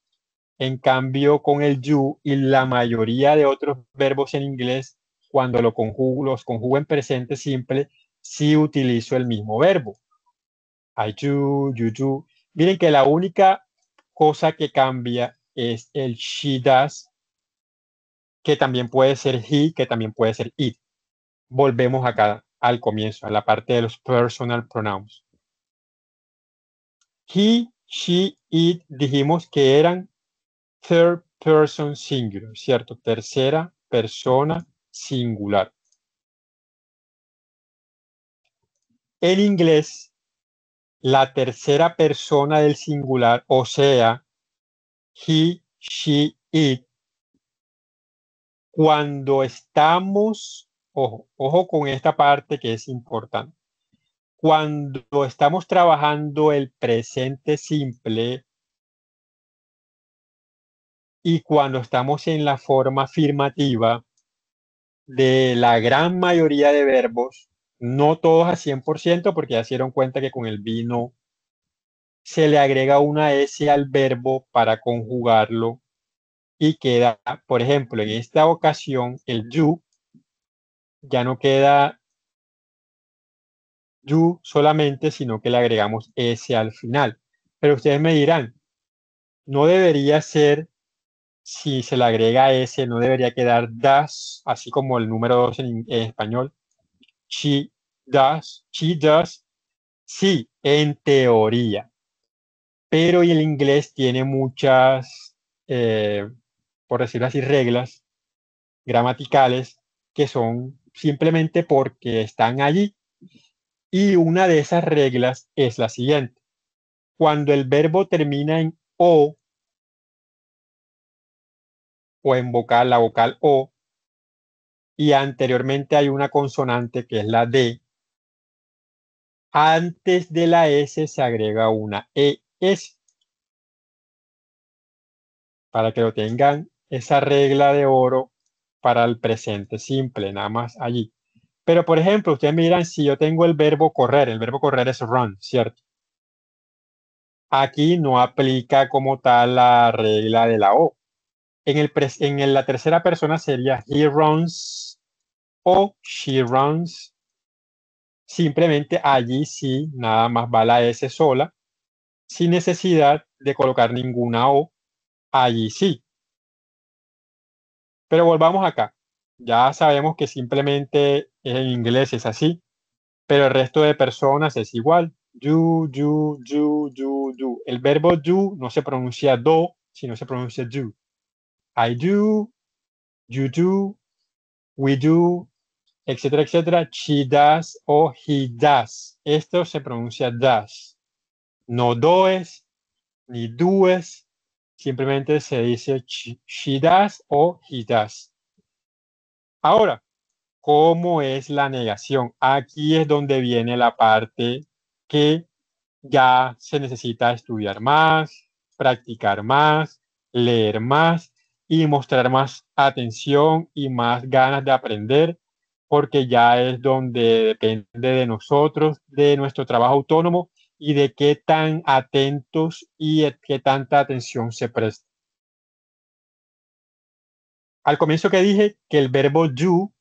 En cambio, con el you y la mayoría de otros verbos en inglés, cuando lo conjugo, los conjugo en presente simple, sí utilizo el mismo verbo. I do, you do. Miren que la única cosa que cambia es el she does, que también puede ser he, que también puede ser it. Volvemos acá al comienzo, a la parte de los personal pronouns. He, she, it, dijimos que eran third person singular, ¿cierto? Tercera persona singular. En inglés, la tercera persona del singular, o sea, he, she, it, cuando estamos, ojo, ojo con esta parte que es importante. Cuando estamos trabajando el presente simple y cuando estamos en la forma afirmativa de la gran mayoría de verbos, no todos a 100%, porque ya se dieron cuenta que con el vino se le agrega una S al verbo para conjugarlo y queda, por ejemplo, en esta ocasión, el you ya no queda you solamente, sino que le agregamos S al final. Pero ustedes me dirán, no debería ser, si se le agrega S, no debería quedar das, así como el número 2 en, en español. She does, she does. Sí, en teoría. Pero el inglés tiene muchas, eh, por decirlo así, reglas gramaticales que son simplemente porque están allí. Y una de esas reglas es la siguiente. Cuando el verbo termina en o o en vocal, la vocal o, y anteriormente hay una consonante que es la D, antes de la S se agrega una ES. Para que lo tengan esa regla de oro para el presente simple, nada más allí. Pero, por ejemplo, ustedes miran si yo tengo el verbo correr, el verbo correr es run, ¿cierto? Aquí no aplica como tal la regla de la O. En, el en la tercera persona sería he runs o she runs. Simplemente allí sí, nada más va la S sola, sin necesidad de colocar ninguna O. Allí sí. Pero volvamos acá. Ya sabemos que simplemente en inglés es así, pero el resto de personas es igual. You, you, you, you, you. El verbo do no se pronuncia do, sino se pronuncia do. I do, you do, we do, etcétera, etcétera. She does o he does. Esto se pronuncia does. No does ni does. Simplemente se dice she does o he does. Ahora, ¿cómo es la negación? Aquí es donde viene la parte que ya se necesita estudiar más, practicar más, leer más y mostrar más atención y más ganas de aprender, porque ya es donde depende de nosotros, de nuestro trabajo autónomo y de qué tan atentos y qué tanta atención se presta. Al comienzo que dije que el verbo do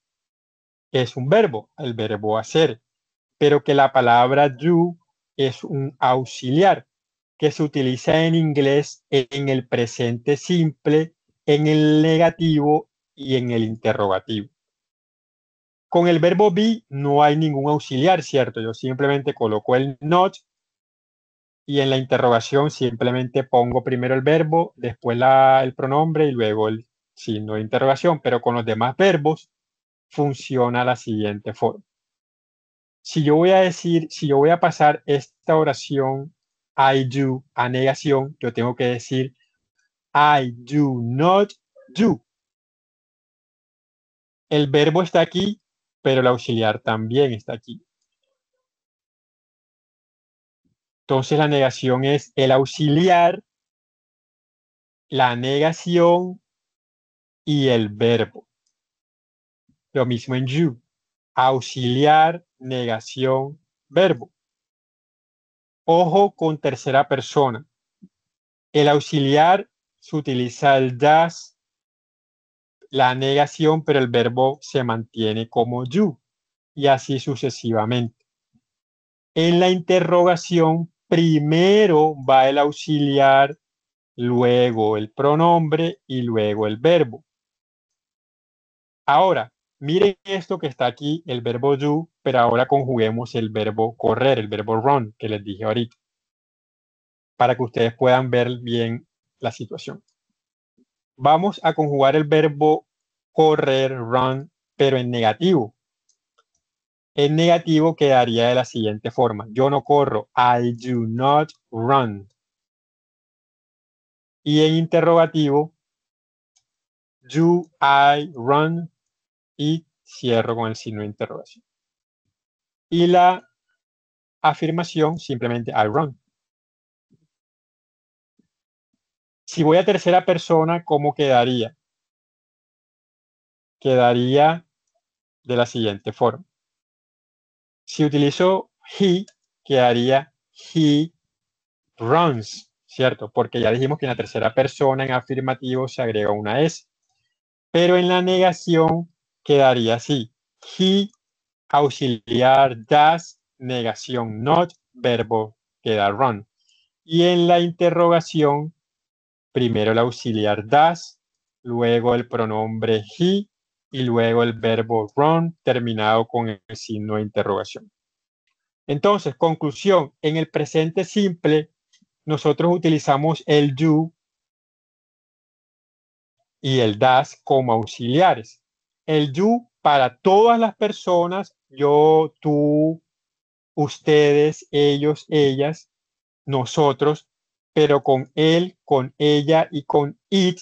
es un verbo, el verbo hacer, pero que la palabra do es un auxiliar que se utiliza en inglés en el presente simple, en el negativo y en el interrogativo. Con el verbo be no hay ningún auxiliar, ¿cierto? Yo simplemente coloco el not y en la interrogación simplemente pongo primero el verbo, después el pronombre y luego el signo de interrogación, pero con los demás verbos funciona la siguiente forma. Si yo voy a decir, si yo voy a pasar esta oración I do a negación, yo tengo que decir I do not do. El verbo está aquí, pero el auxiliar también está aquí. Entonces la negación es el auxiliar, la negación y el verbo. Lo mismo en you. Auxiliar, negación, verbo. Ojo con tercera persona. El auxiliar se utiliza el das, la negación, pero el verbo se mantiene como you y así sucesivamente. En la interrogación, primero va el auxiliar, luego el pronombre y luego el verbo. Ahora, miren esto que está aquí, el verbo do, pero ahora conjuguemos el verbo correr, el verbo run, que les dije ahorita, para que ustedes puedan ver bien la situación. Vamos a conjugar el verbo correr, run, pero en negativo. En negativo quedaría de la siguiente forma. Yo no corro. I do not run. Y en interrogativo, do I run? Y cierro con el signo de interrogación. Y la afirmación simplemente I run. Si voy a tercera persona, ¿cómo quedaría? Quedaría de la siguiente forma. Si utilizo he, quedaría he runs, ¿cierto? Porque ya dijimos que en la tercera persona en afirmativo se agrega una S. Pero en la negación quedaría así. He, auxiliar, does, negación, not, verbo, queda run. Y en la interrogación, primero el auxiliar does, luego el pronombre he y luego el verbo run terminado con el signo de interrogación. Entonces, conclusión, en el presente simple nosotros utilizamos el you y el das como auxiliares. El you para todas las personas, yo, tú, ustedes, ellos, ellas, nosotros, pero con él, con ella y con it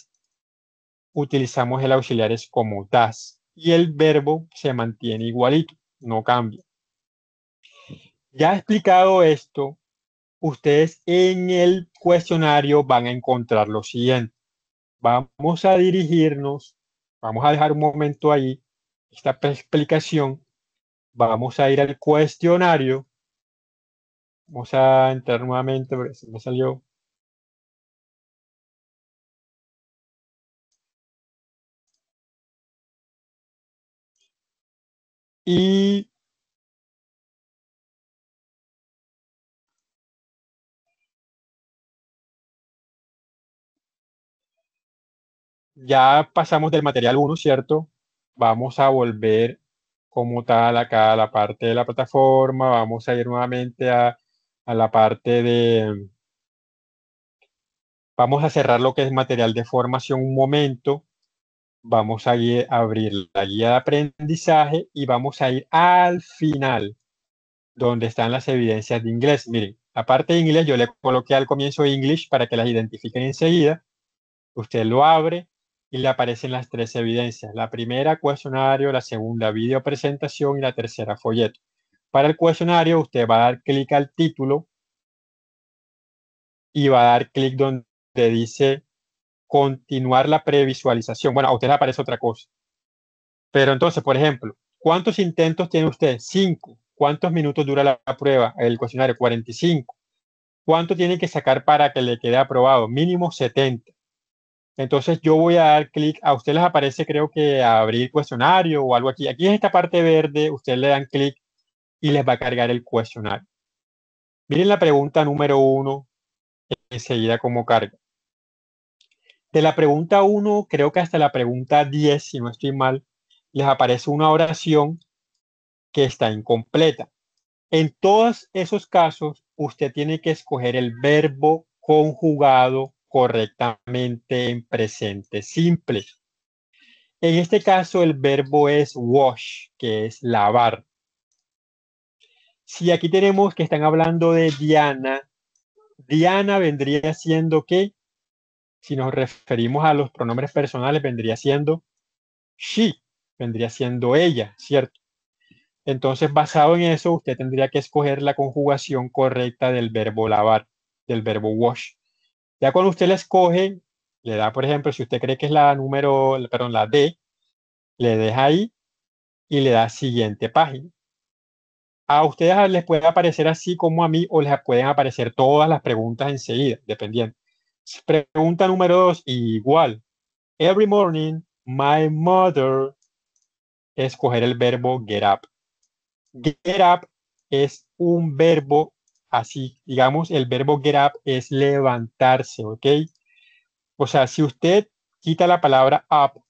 utilizamos el auxiliares como das y el verbo se mantiene igualito, no cambia. Ya explicado esto, ustedes en el cuestionario van a encontrar lo siguiente. Vamos a dirigirnos, vamos a dejar un momento ahí esta explicación. Vamos a ir al cuestionario. Vamos a entrar nuevamente porque se me salió. Y ya pasamos del material 1, ¿cierto? Vamos a volver como tal acá a la parte de la plataforma, vamos a ir nuevamente a, a la parte de... Vamos a cerrar lo que es material de formación un momento vamos a, abrir la guía de aprendizaje y vamos a ir al final, donde están las evidencias de inglés. Miren, la parte de inglés yo le coloqué al comienzo English para que las identifiquen enseguida. Usted lo abre y le aparecen las tres evidencias. La primera, cuestionario, la segunda, video presentación y la tercera, folleto. Para el cuestionario, usted va a dar clic al título y va a dar clic donde dice continuar la previsualización. Bueno, a usted le aparece otra cosa. Pero entonces, por ejemplo, ¿cuántos intentos tiene usted? Cinco. ¿Cuántos minutos dura la, prueba, el cuestionario? 45. ¿Cuánto tiene que sacar para que le quede aprobado? Mínimo 70. Entonces yo voy a dar clic, a usted les aparece creo que abrir cuestionario o algo aquí. Aquí en esta parte verde, usted le dan clic y les va a cargar el cuestionario. Miren la pregunta número uno enseguida cómo carga. De la pregunta 1, creo que hasta la pregunta 10, si no estoy mal, les aparece una oración que está incompleta. En todos esos casos, usted tiene que escoger el verbo conjugado correctamente en presente simple. En este caso, el verbo es wash, que es lavar. Si aquí tenemos que están hablando de Diana, Diana vendría siendo que, si nos referimos a los pronombres personales, vendría siendo she, vendría siendo ella, ¿cierto? Entonces, basado en eso, usted tendría que escoger la conjugación correcta del verbo lavar, del verbo wash. Ya cuando usted la escoge, le da, por ejemplo, si usted cree que es la número, perdón, la D, le deja ahí y le da siguiente página. A ustedes les puede aparecer así como a mí o les pueden aparecer todas las preguntas enseguida, dependiendo. Pregunta número dos, igual. Every morning, my mother. Escoger el verbo get up. Get up es un verbo así, digamos, el verbo get up es levantarse, ¿ok? O sea, si usted quita la palabra up,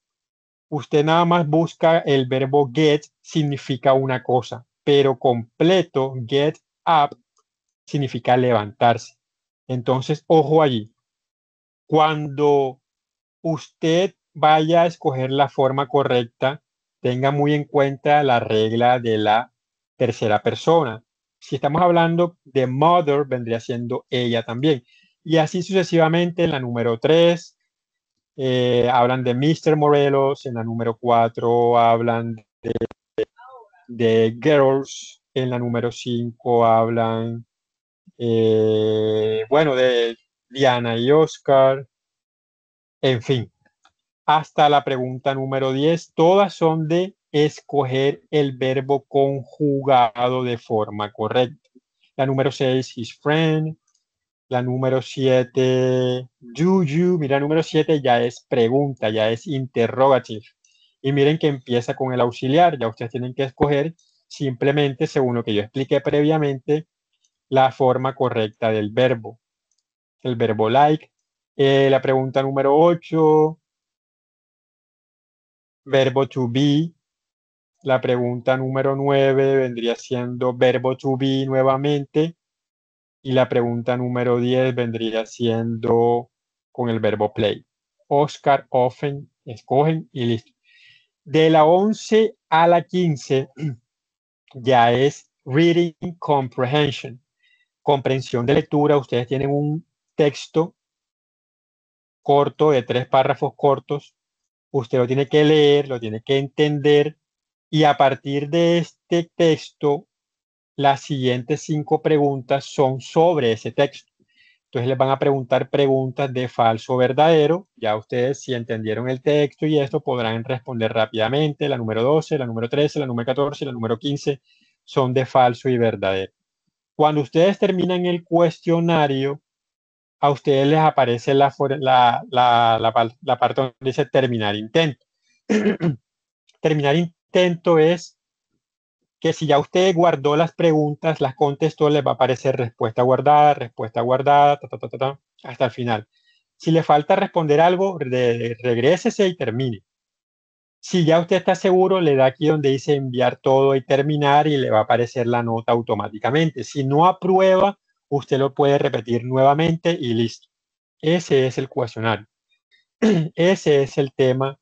usted nada más busca el verbo get, significa una cosa, pero completo, get up, significa levantarse. Entonces, ojo allí. Cuando usted vaya a escoger la forma correcta, tenga muy en cuenta la regla de la tercera persona. Si estamos hablando de mother, vendría siendo ella también. Y así sucesivamente en la número 3 eh, hablan de Mr. Morelos, en la número 4 hablan de, Girls, en la número 5 hablan, eh, bueno, de Diana y Oscar, en fin. Hasta la pregunta número 10, todas son de escoger el verbo conjugado de forma correcta. La número 6, his friend. La número 7, do you. Mira, número 7 ya es pregunta, ya es interrogative. Y miren que empieza con el auxiliar. Ya ustedes tienen que escoger simplemente, según lo que yo expliqué previamente, la forma correcta del verbo. El verbo like. Eh, la pregunta número 8, verbo to be. La pregunta número 9 vendría siendo verbo to be nuevamente. Y la pregunta número 10 vendría siendo con el verbo play. Oscar, often, escogen y listo. De la 11 a la 15 ya es reading comprehension. Comprensión de lectura. Ustedes tienen un texto corto de tres párrafos cortos. Usted lo tiene que leer, lo tiene que entender y a partir de este texto, las siguientes cinco preguntas son sobre ese texto. Entonces les van a preguntar preguntas de falso o verdadero. Ya ustedes, si entendieron el texto y esto, podrán responder rápidamente. La número 12, la número 13, la número 14, la número 15 son de falso y verdadero. Cuando ustedes terminan el cuestionario, a ustedes les aparece la, la, la, parte donde dice terminar intento. terminar intento es que si ya usted guardó las preguntas, las contestó, le va a aparecer respuesta guardada, respuesta guardada, hasta el final. Si le falta responder algo, regrésese y termine. Si ya usted está seguro, le da aquí donde dice enviar todo y terminar y le va a aparecer la nota automáticamente. Si no aprueba, usted lo puede repetir nuevamente y listo. Ese es el cuestionario. Ese es el tema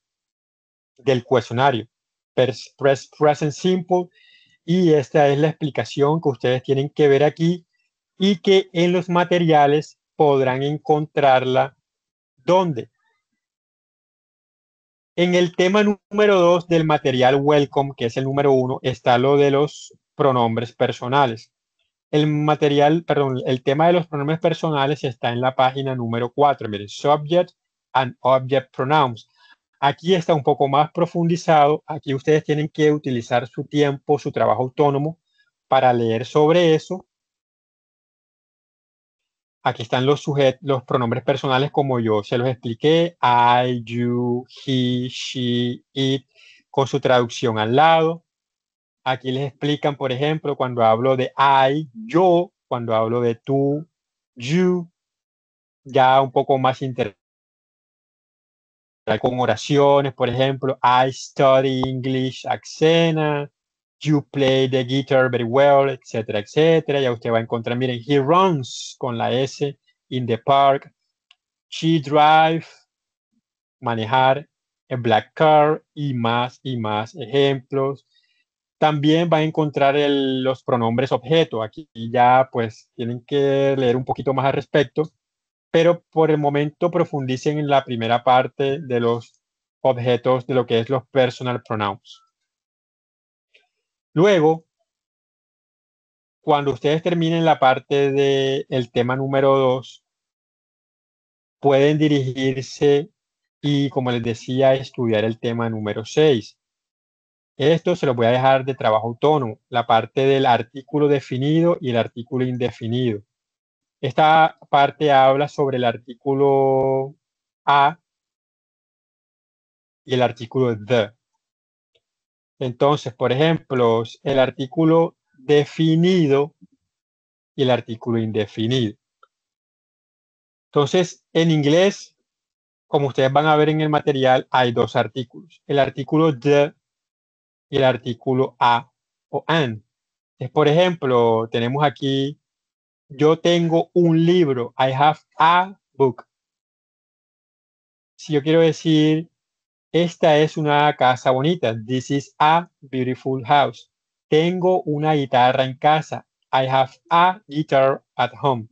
del cuestionario present simple y esta es la explicación que ustedes tienen que ver aquí y que en los materiales podrán encontrarla ¿dónde? En el tema número 2 del material welcome, que es el número 1, está lo de los pronombres personales. El material, perdón, el tema de los pronombres personales está en la página número 4. Miren, subject and object pronouns. Aquí está un poco más profundizado. Aquí ustedes tienen que utilizar su tiempo, su trabajo autónomo para leer sobre eso. Aquí están los sujetos, los pronombres personales como yo se los expliqué. I, you, he, she, it, con su traducción al lado. Aquí les explican, por ejemplo, cuando hablo de I, yo, cuando hablo de tú, you, ya un poco más interesante con oraciones, por ejemplo, I study English, Axena, You play the guitar very well, etcétera, etcétera. Ya usted va a encontrar, miren, he runs con la S in the park. She drive, manejar, a black car y más y más ejemplos. También va a encontrar los pronombres objeto. Aquí ya pues tienen que leer un poquito más al respecto, pero por el momento profundicen en la primera parte de los objetos de lo que es los personal pronouns. Luego, cuando ustedes terminen la parte del tema número 2, pueden dirigirse y, como les decía, estudiar el tema número 6. Esto se lo voy a dejar de trabajo autónomo, la parte del artículo definido y el artículo indefinido. Esta parte habla sobre el artículo a y el artículo the. Entonces, por ejemplo, el artículo definido y el artículo indefinido. Entonces, en inglés, como ustedes van a ver en el material, hay dos artículos. El artículo the el artículo a o an. Es, por ejemplo, tenemos aquí, yo tengo un libro. I have a book. Si yo quiero decir, esta es una casa bonita. This is a beautiful house. Tengo una guitarra en casa. I have a guitar at home.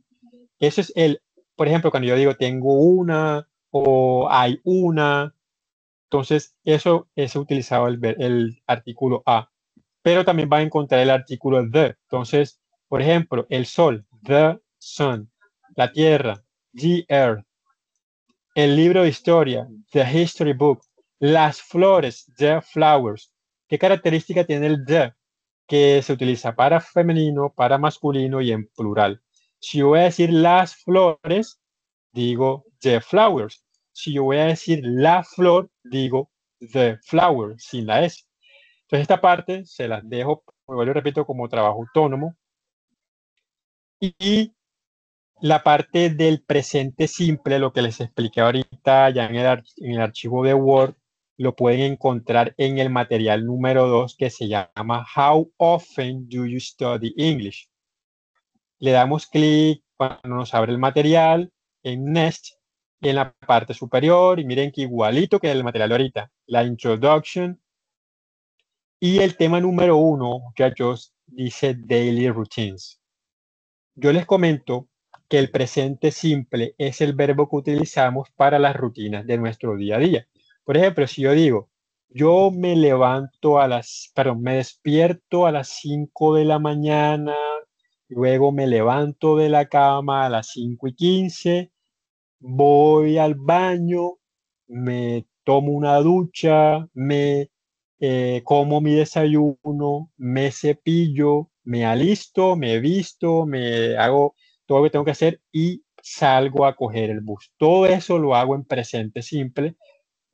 Eso es el, por ejemplo, cuando yo digo tengo una o hay una. Entonces, eso es utilizado el, el artículo a. Pero también va a encontrar el artículo the. Entonces, por ejemplo, el sol, the sun. La tierra, the earth. El libro de historia, the history book. Las flores, the flowers. ¿Qué característica tiene el the? Que se utiliza para femenino, para masculino y en plural. Si yo voy a decir las flores, digo the flowers. Si yo voy a decir la flor, digo the flower, sin la S. Entonces esta parte se las dejo, lo repito, como trabajo autónomo. Y la parte del presente simple, lo que les expliqué ahorita ya en el, en el archivo de Word, lo pueden encontrar en el material número 2 que se llama How often do you study English? Le damos clic cuando nos abre el material en Next en la parte superior y miren que igualito que el material ahorita, la introduction y el tema número uno, muchachos, dice daily routines. Yo les comento que el presente simple es el verbo que utilizamos para las rutinas de nuestro día a día. Por ejemplo, si yo digo, yo me levanto a las, perdón, me despierto a las 5 de la mañana, luego me levanto de la cama a las 5 y 15, voy al baño, me tomo una ducha, me eh, como mi desayuno, me cepillo, me alisto, me visto, me hago todo lo que tengo que hacer y salgo a coger el bus. Todo eso lo hago en presente simple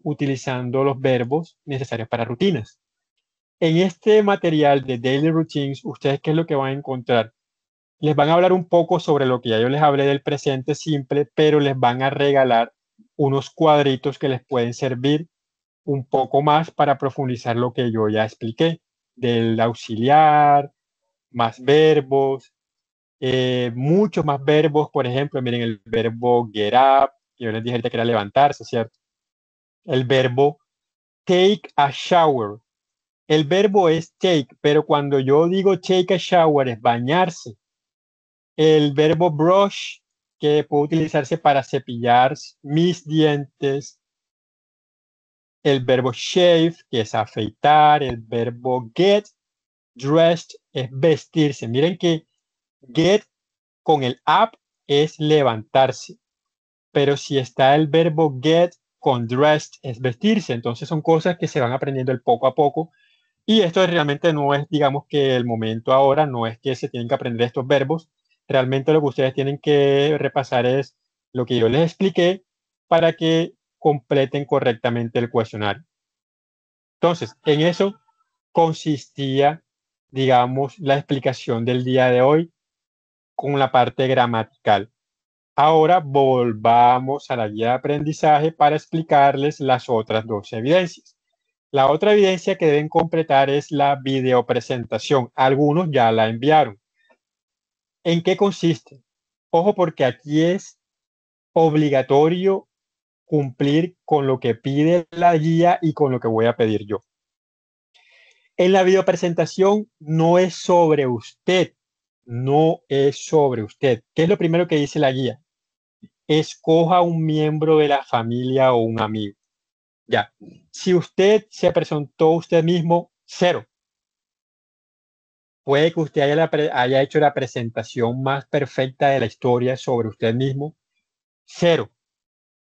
utilizando los verbos necesarios para rutinas. En este material de Daily Routines, ¿ustedes qué es lo que van a encontrar? Les van a hablar un poco sobre lo que ya yo les hablé del presente simple, pero les van a regalar unos cuadritos que les pueden servir un poco más para profundizar lo que yo ya expliqué, del auxiliar, más verbos, eh, muchos más verbos, por ejemplo, miren el verbo get up, yo les dije que era levantarse, ¿cierto? el verbo take a shower. El verbo es take, pero cuando yo digo take a shower es bañarse. El verbo brush, que puede utilizarse para cepillar mis dientes. El verbo shave, que es afeitar. El verbo get dressed es vestirse. Miren que get con el up es levantarse. Pero si está el verbo get con dressed es vestirse. Entonces son cosas que se van aprendiendo el poco a poco. Y esto realmente no es, digamos que el momento ahora, no es que se tienen que aprender estos verbos. Realmente lo que ustedes tienen que repasar es lo que yo les expliqué para que completen correctamente el cuestionario. Entonces, en eso consistía, digamos, la explicación del día de hoy con la parte gramatical. Ahora volvamos a la guía de aprendizaje para explicarles las otras dos evidencias. La otra evidencia que deben completar es la videopresentación. Algunos ya la enviaron. ¿En qué consiste? Ojo porque aquí es obligatorio cumplir con lo que pide la guía y con lo que voy a pedir yo. En la videopresentación no es sobre usted, no es sobre usted. ¿Qué es lo primero que dice la guía? Escoja un miembro de la familia o un amigo. Ya. Si usted se presentó usted mismo, cero. Puede que usted haya, hecho la presentación más perfecta de la historia sobre usted mismo, cero.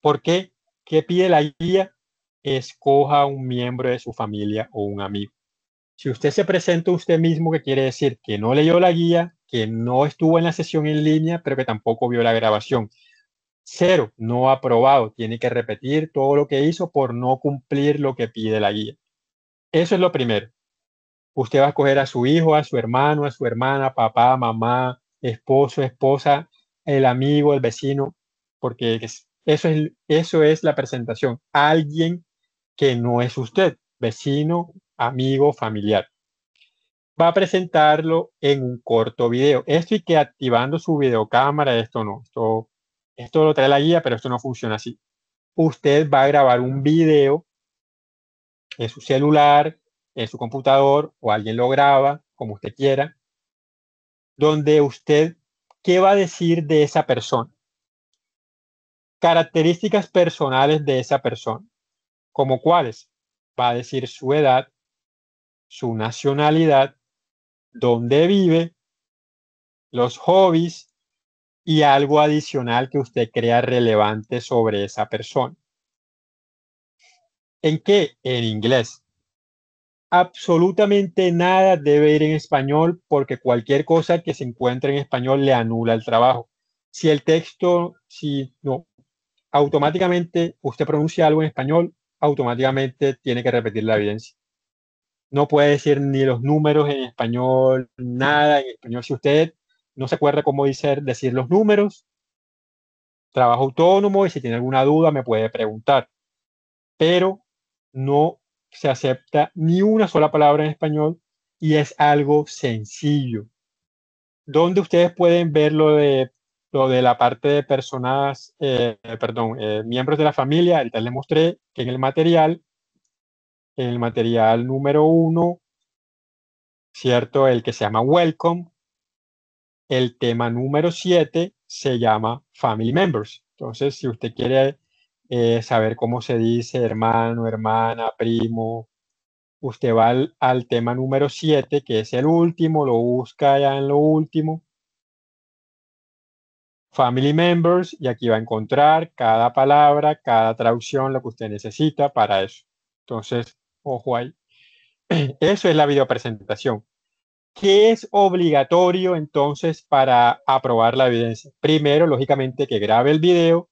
¿Por qué? ¿Qué pide la guía? Escoja un miembro de su familia o un amigo. Si usted se presenta usted mismo, ¿qué quiere decir? Que no leyó la guía, que no estuvo en la sesión en línea, pero que tampoco vio la grabación. Cero, no aprobado. Tiene que repetir todo lo que hizo por no cumplir lo que pide la guía. Eso es lo primero. Usted va a escoger a su hijo, a su hermano, a su hermana, papá, mamá, esposo, esposa, el amigo, el vecino, porque eso es, eso es la presentación. Alguien que no es usted, vecino, amigo, familiar va a presentarlo en un corto video. Esto y que activando su videocámara, esto no, esto, esto lo trae la guía, pero esto no funciona así. Usted va a grabar un video en su celular, en su computador, o alguien lo graba, como usted quiera, donde usted, ¿qué va a decir de esa persona? Características personales de esa persona, como cuáles? Va a decir su edad, su nacionalidad, dónde vive, los hobbies y algo adicional que usted crea relevante sobre esa persona. ¿En qué? En inglés. Absolutamente nada debe ir en español porque cualquier cosa que se encuentre en español le anula el trabajo. Si el texto, si no, automáticamente usted pronuncia algo en español, automáticamente tiene que repetir la evidencia no puede decir ni los números en español, nada en español. Si usted no se acuerda cómo decir, decir los números, trabajo autónomo y si tiene alguna duda me puede preguntar. Pero no se acepta ni una sola palabra en español y es algo sencillo. Donde ustedes pueden ver lo de, lo de la parte de personas, eh, perdón, eh, miembros de la familia, ahorita les mostré que en el material en el material número uno, ¿cierto? El que se llama Welcome. El tema número siete se llama Family Members. Entonces, si usted quiere eh, saber cómo se dice hermano, hermana, primo, usted va al, tema número siete, que es el último, lo busca ya en lo último. Family Members, y aquí va a encontrar cada palabra, cada traducción, lo que usted necesita para eso. Entonces, Ojo ahí. Eso es la videopresentación. ¿Qué es obligatorio entonces para aprobar la evidencia? Primero, lógicamente, que grabe el video,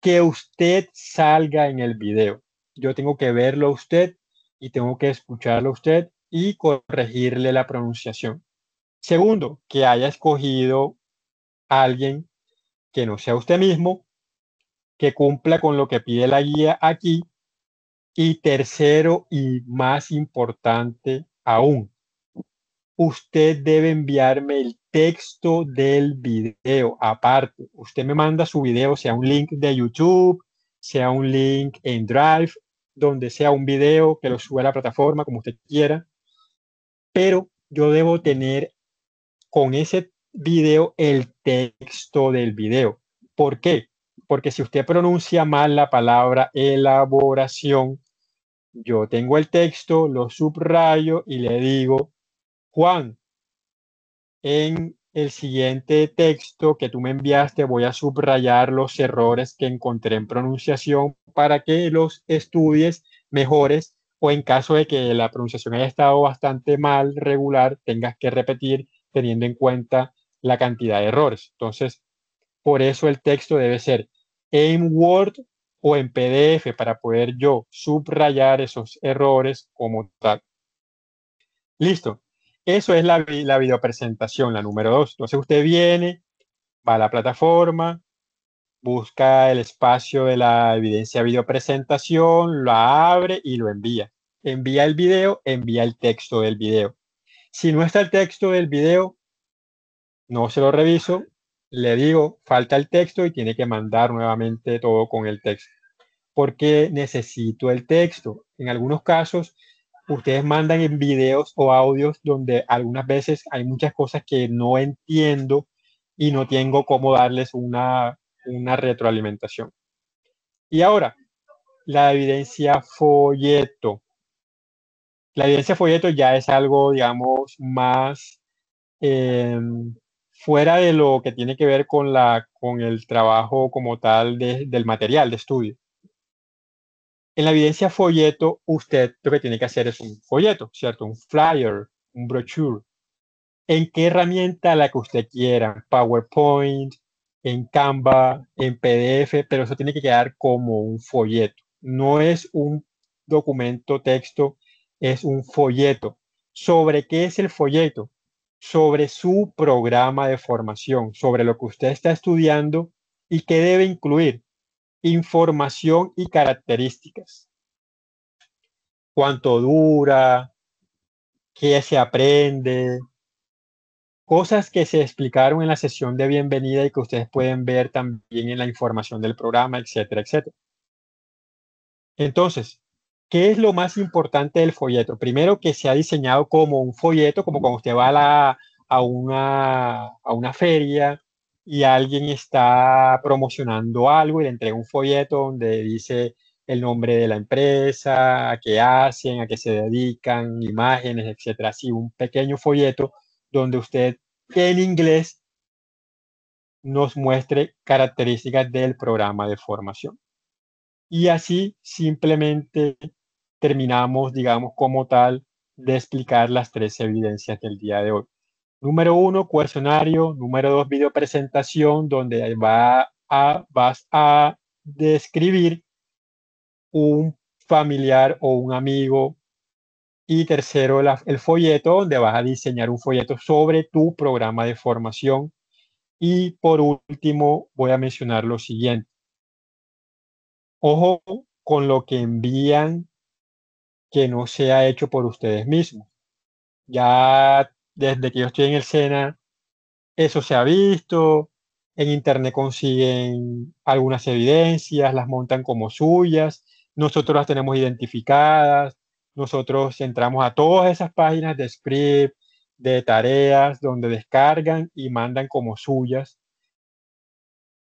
que usted salga en el video. Yo tengo que verlo a usted y tengo que escucharlo a usted y corregirle la pronunciación. Segundo, que haya escogido a alguien que no sea usted mismo, que cumpla con lo que pide la guía aquí y tercero y más importante aún, usted debe enviarme el texto del video aparte. Usted me manda su video, sea un link de YouTube, sea un link en Drive, donde sea un video que lo suba a la plataforma, como usted quiera. Pero yo debo tener con ese video el texto del video. ¿Por qué? porque si usted pronuncia mal la palabra elaboración, yo tengo el texto, lo subrayo y le digo, Juan, en el siguiente texto que tú me enviaste voy a subrayar los errores que encontré en pronunciación para que los estudies mejores o en caso de que la pronunciación haya estado bastante mal, regular, tengas que repetir teniendo en cuenta la cantidad de errores. Entonces, por eso el texto debe ser en Word o en PDF para poder yo subrayar esos errores como tal. Listo. Eso es la, la videopresentación, la número dos. Entonces usted viene, va a la plataforma, busca el espacio de la evidencia videopresentación, lo abre y lo envía. envía el video, envía el texto del video. Si no está el texto del video, no se lo reviso, le digo, falta el texto y tiene que mandar nuevamente todo con el texto. Porque necesito el texto. En algunos casos, ustedes mandan en videos o audios donde algunas veces hay muchas cosas que no entiendo y no tengo cómo darles una, una retroalimentación. Y ahora, la evidencia folleto. La evidencia folleto ya es algo, digamos, más em, fuera de lo que tiene que ver con, la, con el trabajo como tal del material de estudio. En la evidencia folleto, usted lo que tiene que hacer es un folleto, ¿cierto? Un flyer, un brochure. ¿En qué herramienta la que usted quiera? PowerPoint, en Canva, en PDF, pero eso tiene que quedar como un folleto. No es un documento texto, es un folleto. ¿Sobre qué es el folleto? Sobre su programa de formación, sobre lo que usted está estudiando y qué debe incluir. Información y características. ¿Cuánto dura? ¿Qué se aprende? cosas que se explicaron en la sesión de bienvenida y que ustedes pueden ver también en la información del programa, etcétera, etcétera. Entonces, ¿qué es lo más importante del folleto? Primero, que se ha diseñado como un folleto, como cuando usted va a, una, a una feria y alguien está promocionando algo y le entrega un folleto donde dice el nombre de la empresa, a qué hacen, a qué se dedican, imágenes, etcétera. Así, un pequeño folleto donde usted en inglés nos muestre características del programa de formación. Y así simplemente terminamos, digamos, como tal, de explicar las tres evidencias del día de hoy. Número uno, cuestionario. Número dos, video presentación, donde va a, vas a describir un familiar o un amigo y tercero, el folleto, donde vas a diseñar un folleto sobre tu programa de formación. Y por último, voy a mencionar lo siguiente. Ojo con lo que envían que no sea hecho por ustedes mismos. Ya desde que yo estoy en el SENA, eso se ha visto. En Internet consiguen algunas evidencias, las montan como suyas. Nosotros las tenemos identificadas nosotros entramos a todas esas páginas de script, de tareas, donde descargan y mandan como suyas.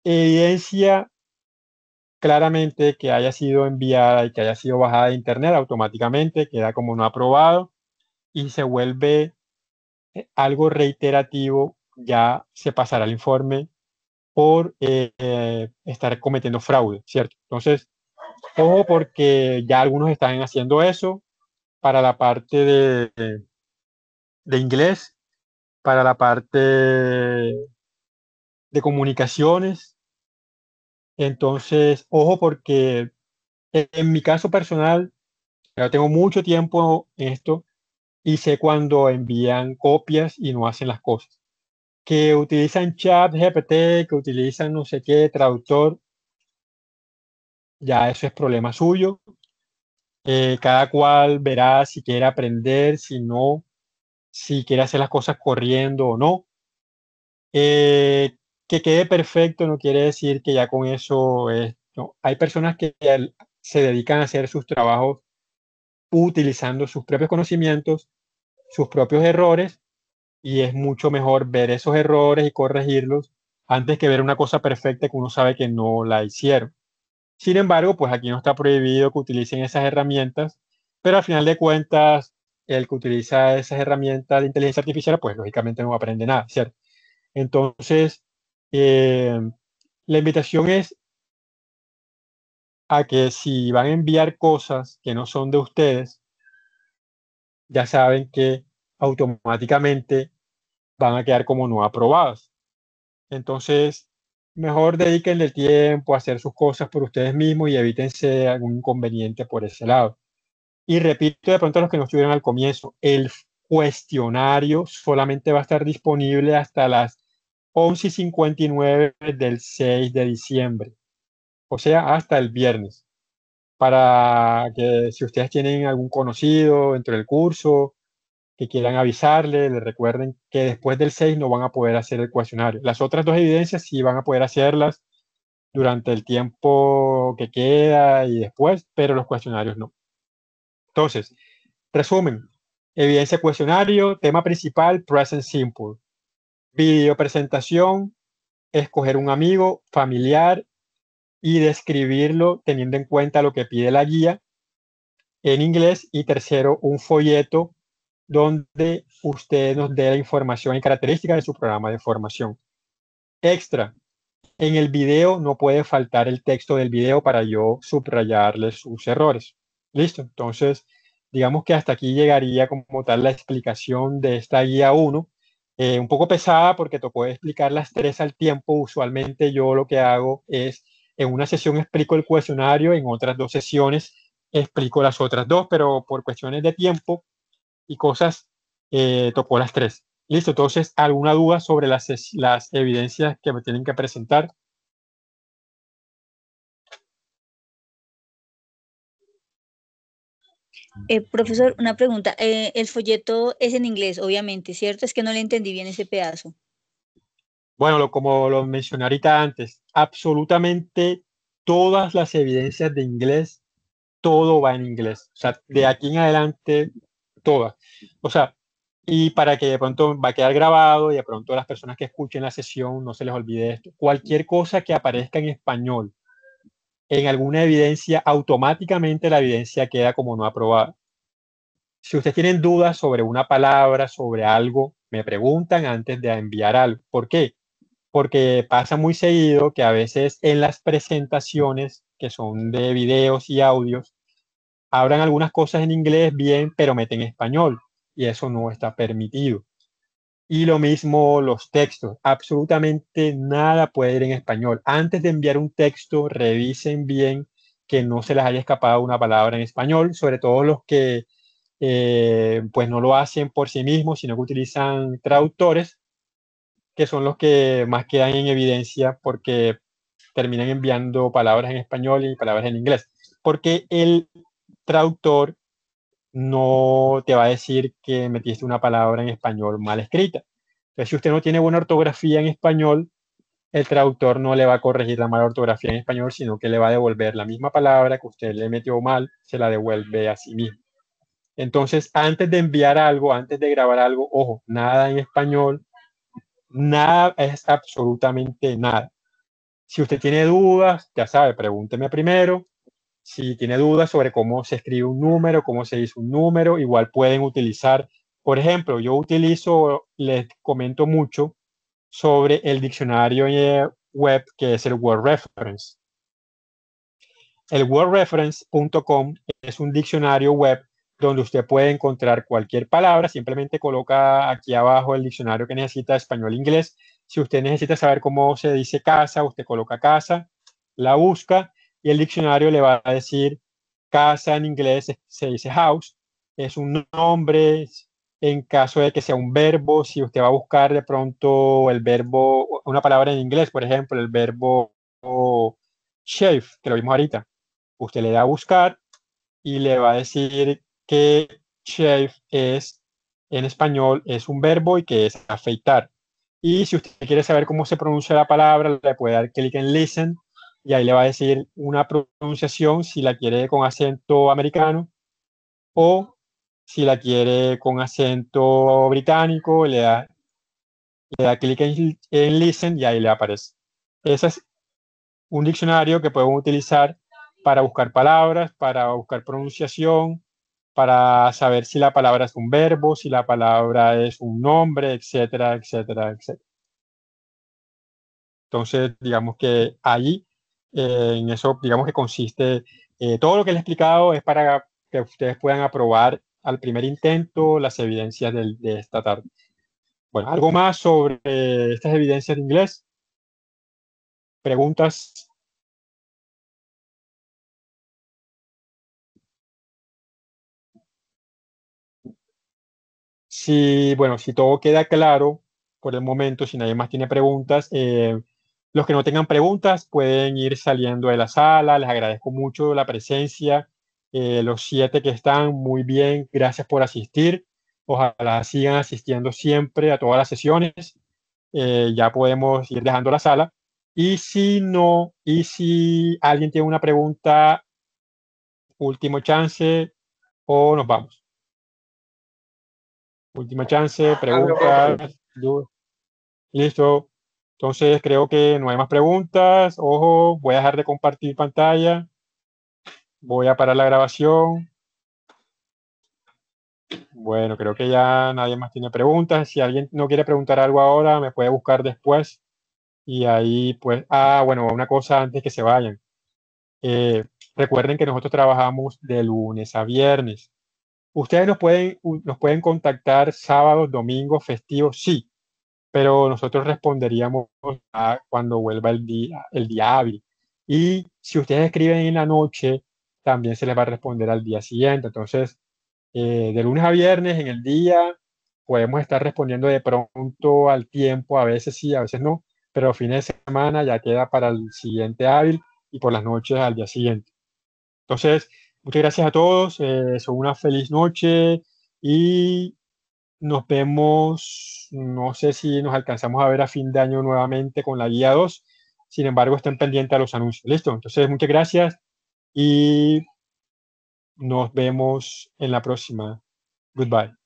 Evidencia claramente que haya sido enviada y que haya sido bajada de internet automáticamente, queda como no aprobado y se vuelve algo reiterativo, ya se pasará el informe por eh, eh, estar cometiendo fraude, ¿cierto? Entonces, ojo porque ya algunos están haciendo eso, para la parte de, de inglés, para la parte de comunicaciones. Entonces, ojo porque en mi caso personal, yo tengo mucho tiempo en esto y sé cuando envían copias y no hacen las cosas. Que utilizan chat GPT, que utilizan no sé qué, traductor, ya eso es problema suyo. Eh, cada cual verá si quiere aprender, si no, si quiere hacer las cosas corriendo o no. Eh, que quede perfecto no quiere decir que ya con eso es. No. Hay personas que se dedican a hacer sus trabajos utilizando sus propios conocimientos, sus propios errores, y es mucho mejor ver esos errores y corregirlos antes que ver una cosa perfecta que uno sabe que no la hicieron. Sin embargo, pues aquí no está prohibido que utilicen esas herramientas, pero al final de cuentas, el que utiliza esas herramientas de inteligencia artificial, pues lógicamente no aprende nada, ¿cierto? Entonces, eh, la invitación es a que si van a enviar cosas que no son de ustedes, ya saben que automáticamente van a quedar como no aprobadas. Entonces, mejor dedíquenle tiempo a hacer sus cosas por ustedes mismos y evítense algún inconveniente por ese lado. Y repito de pronto a los que no estuvieron al comienzo, el cuestionario solamente va a estar disponible hasta las 11.59 del 6 de diciembre, o sea, hasta el viernes. Para que si ustedes tienen algún conocido dentro del curso que quieran avisarle, les recuerden que después del 6 no van a poder hacer el cuestionario. Las otras dos evidencias sí van a poder hacerlas durante el tiempo que queda y después, pero los cuestionarios no. Entonces, resumen, evidencia cuestionario, tema principal, present simple. Video presentación, escoger un amigo, familiar y describirlo teniendo en cuenta lo que pide la guía en inglés. Y tercero, un folleto donde usted nos dé la información y características de su programa de formación. Extra, en el video no puede faltar el texto del video para yo subrayarle sus errores. Listo, entonces digamos que hasta aquí llegaría como tal la explicación de esta guía 1. Eh, un poco pesada porque tocó explicar las tres al tiempo. Usualmente yo lo que hago es en una sesión explico el cuestionario, en otras dos sesiones explico las otras dos, pero por cuestiones de tiempo y cosas eh, tocó las tres. Listo, entonces, ¿alguna duda sobre las, las evidencias que me tienen que presentar? Eh, profesor, una pregunta. Eh, el folleto es en inglés, obviamente, ¿cierto? Es que no le entendí bien ese pedazo. Bueno, como lo mencioné ahorita antes, absolutamente todas las evidencias de inglés, todo va en inglés. O sea, de aquí en adelante, todas. O sea, y para que de pronto va a quedar grabado y de pronto las personas que escuchen la sesión no se les olvide esto. Cualquier cosa que aparezca en español en alguna evidencia, automáticamente la evidencia queda como no aprobada. Si ustedes tienen dudas sobre una palabra, sobre algo, me preguntan antes de enviar algo. ¿Por qué? Porque pasa muy seguido que a veces en las presentaciones, que son de videos y audios, abran algunas cosas en inglés bien, pero meten español y eso no está permitido. Y lo mismo los textos, absolutamente nada puede ir en español. Antes de enviar un texto, revisen bien que no se les haya escapado una palabra en español, sobre todo los que eh, pues no lo hacen por sí mismos, sino que utilizan traductores, que son los que más quedan en evidencia porque terminan enviando palabras en español y palabras en inglés. Porque el traductor no te va a decir que metiste una palabra en español mal escrita. Entonces, si usted no tiene buena ortografía en español, el traductor no le va a corregir la mala ortografía en español, sino que le va a devolver la misma palabra que usted le metió mal, se la devuelve a sí mismo. Entonces, antes de enviar algo, antes de grabar algo, ojo, nada en español, nada es absolutamente nada. Si usted tiene dudas, ya sabe, pregúnteme primero, si tiene dudas sobre cómo se escribe un número, cómo se dice un número, igual pueden utilizar, por ejemplo, yo utilizo, les comento mucho sobre el diccionario web que es el Word Reference. El wordreference.com es un diccionario web donde usted puede encontrar cualquier palabra, simplemente coloca aquí abajo el diccionario que necesita español-inglés. Si usted necesita saber cómo se dice casa, usted coloca casa, la busca y el diccionario le va a decir casa en inglés se dice house, es un nombre, en caso de que sea un verbo, si usted va a buscar de pronto el verbo, una palabra en inglés, por ejemplo, el verbo shave, que lo vimos ahorita, usted le da a buscar y le va a decir que shave es en español es un verbo y que es afeitar. Y si usted quiere saber cómo se pronuncia la palabra, le puede dar clic en listen y ahí le va a decir una pronunciación si la quiere con acento americano o si la quiere con acento británico, le da, le da clic en, en listen y ahí le aparece. Ese es un diccionario que pueden utilizar para buscar palabras, para buscar pronunciación, para saber si la palabra es un verbo, si la palabra es un nombre, etcétera, etcétera, etcétera. Entonces, digamos que ahí eh, en eso, digamos que consiste, eh, todo lo que he explicado es para que ustedes puedan aprobar al primer intento las evidencias de esta tarde. Bueno, ¿algo más sobre estas evidencias de inglés? ¿Preguntas? Si, bueno, si todo queda claro por el momento, si nadie más tiene preguntas, eh, Los que no tengan preguntas pueden ir saliendo de la sala. Les agradezco mucho la presencia. Eh, los siete que están, muy bien, gracias por asistir. Ojalá sigan asistiendo siempre a todas las sesiones. Eh, ya podemos ir dejando la sala. Y si no, y si alguien tiene una pregunta, último chance o nos vamos. Última chance, preguntas. dudas. Listo. Entonces creo que no hay más preguntas. Ojo, voy a dejar de compartir pantalla. Voy a parar la grabación. Bueno, creo que ya nadie más tiene preguntas. Si alguien no quiere preguntar algo ahora, me puede buscar después. Y ahí, pues, ah, bueno, una cosa antes que se vayan. Eh, recuerden que nosotros trabajamos de lunes a viernes. Ustedes nos pueden, nos pueden contactar sábados, domingos, festivos, sí, pero nosotros responderíamos cuando vuelva el día, el día hábil. Y si ustedes escriben en la noche, también se les va a responder al día siguiente. Entonces, eh, de lunes a viernes en el día, podemos estar respondiendo de pronto al tiempo, a veces sí, a veces no, pero fines de semana ya queda para el siguiente hábil y por las noches al día siguiente. Entonces, muchas gracias a todos, eh, una feliz noche y nos vemos, no sé si nos alcanzamos a ver a fin de año nuevamente con la guía 2, sin embargo estén pendientes a los anuncios. Listo, entonces muchas gracias y nos vemos en la próxima. Goodbye.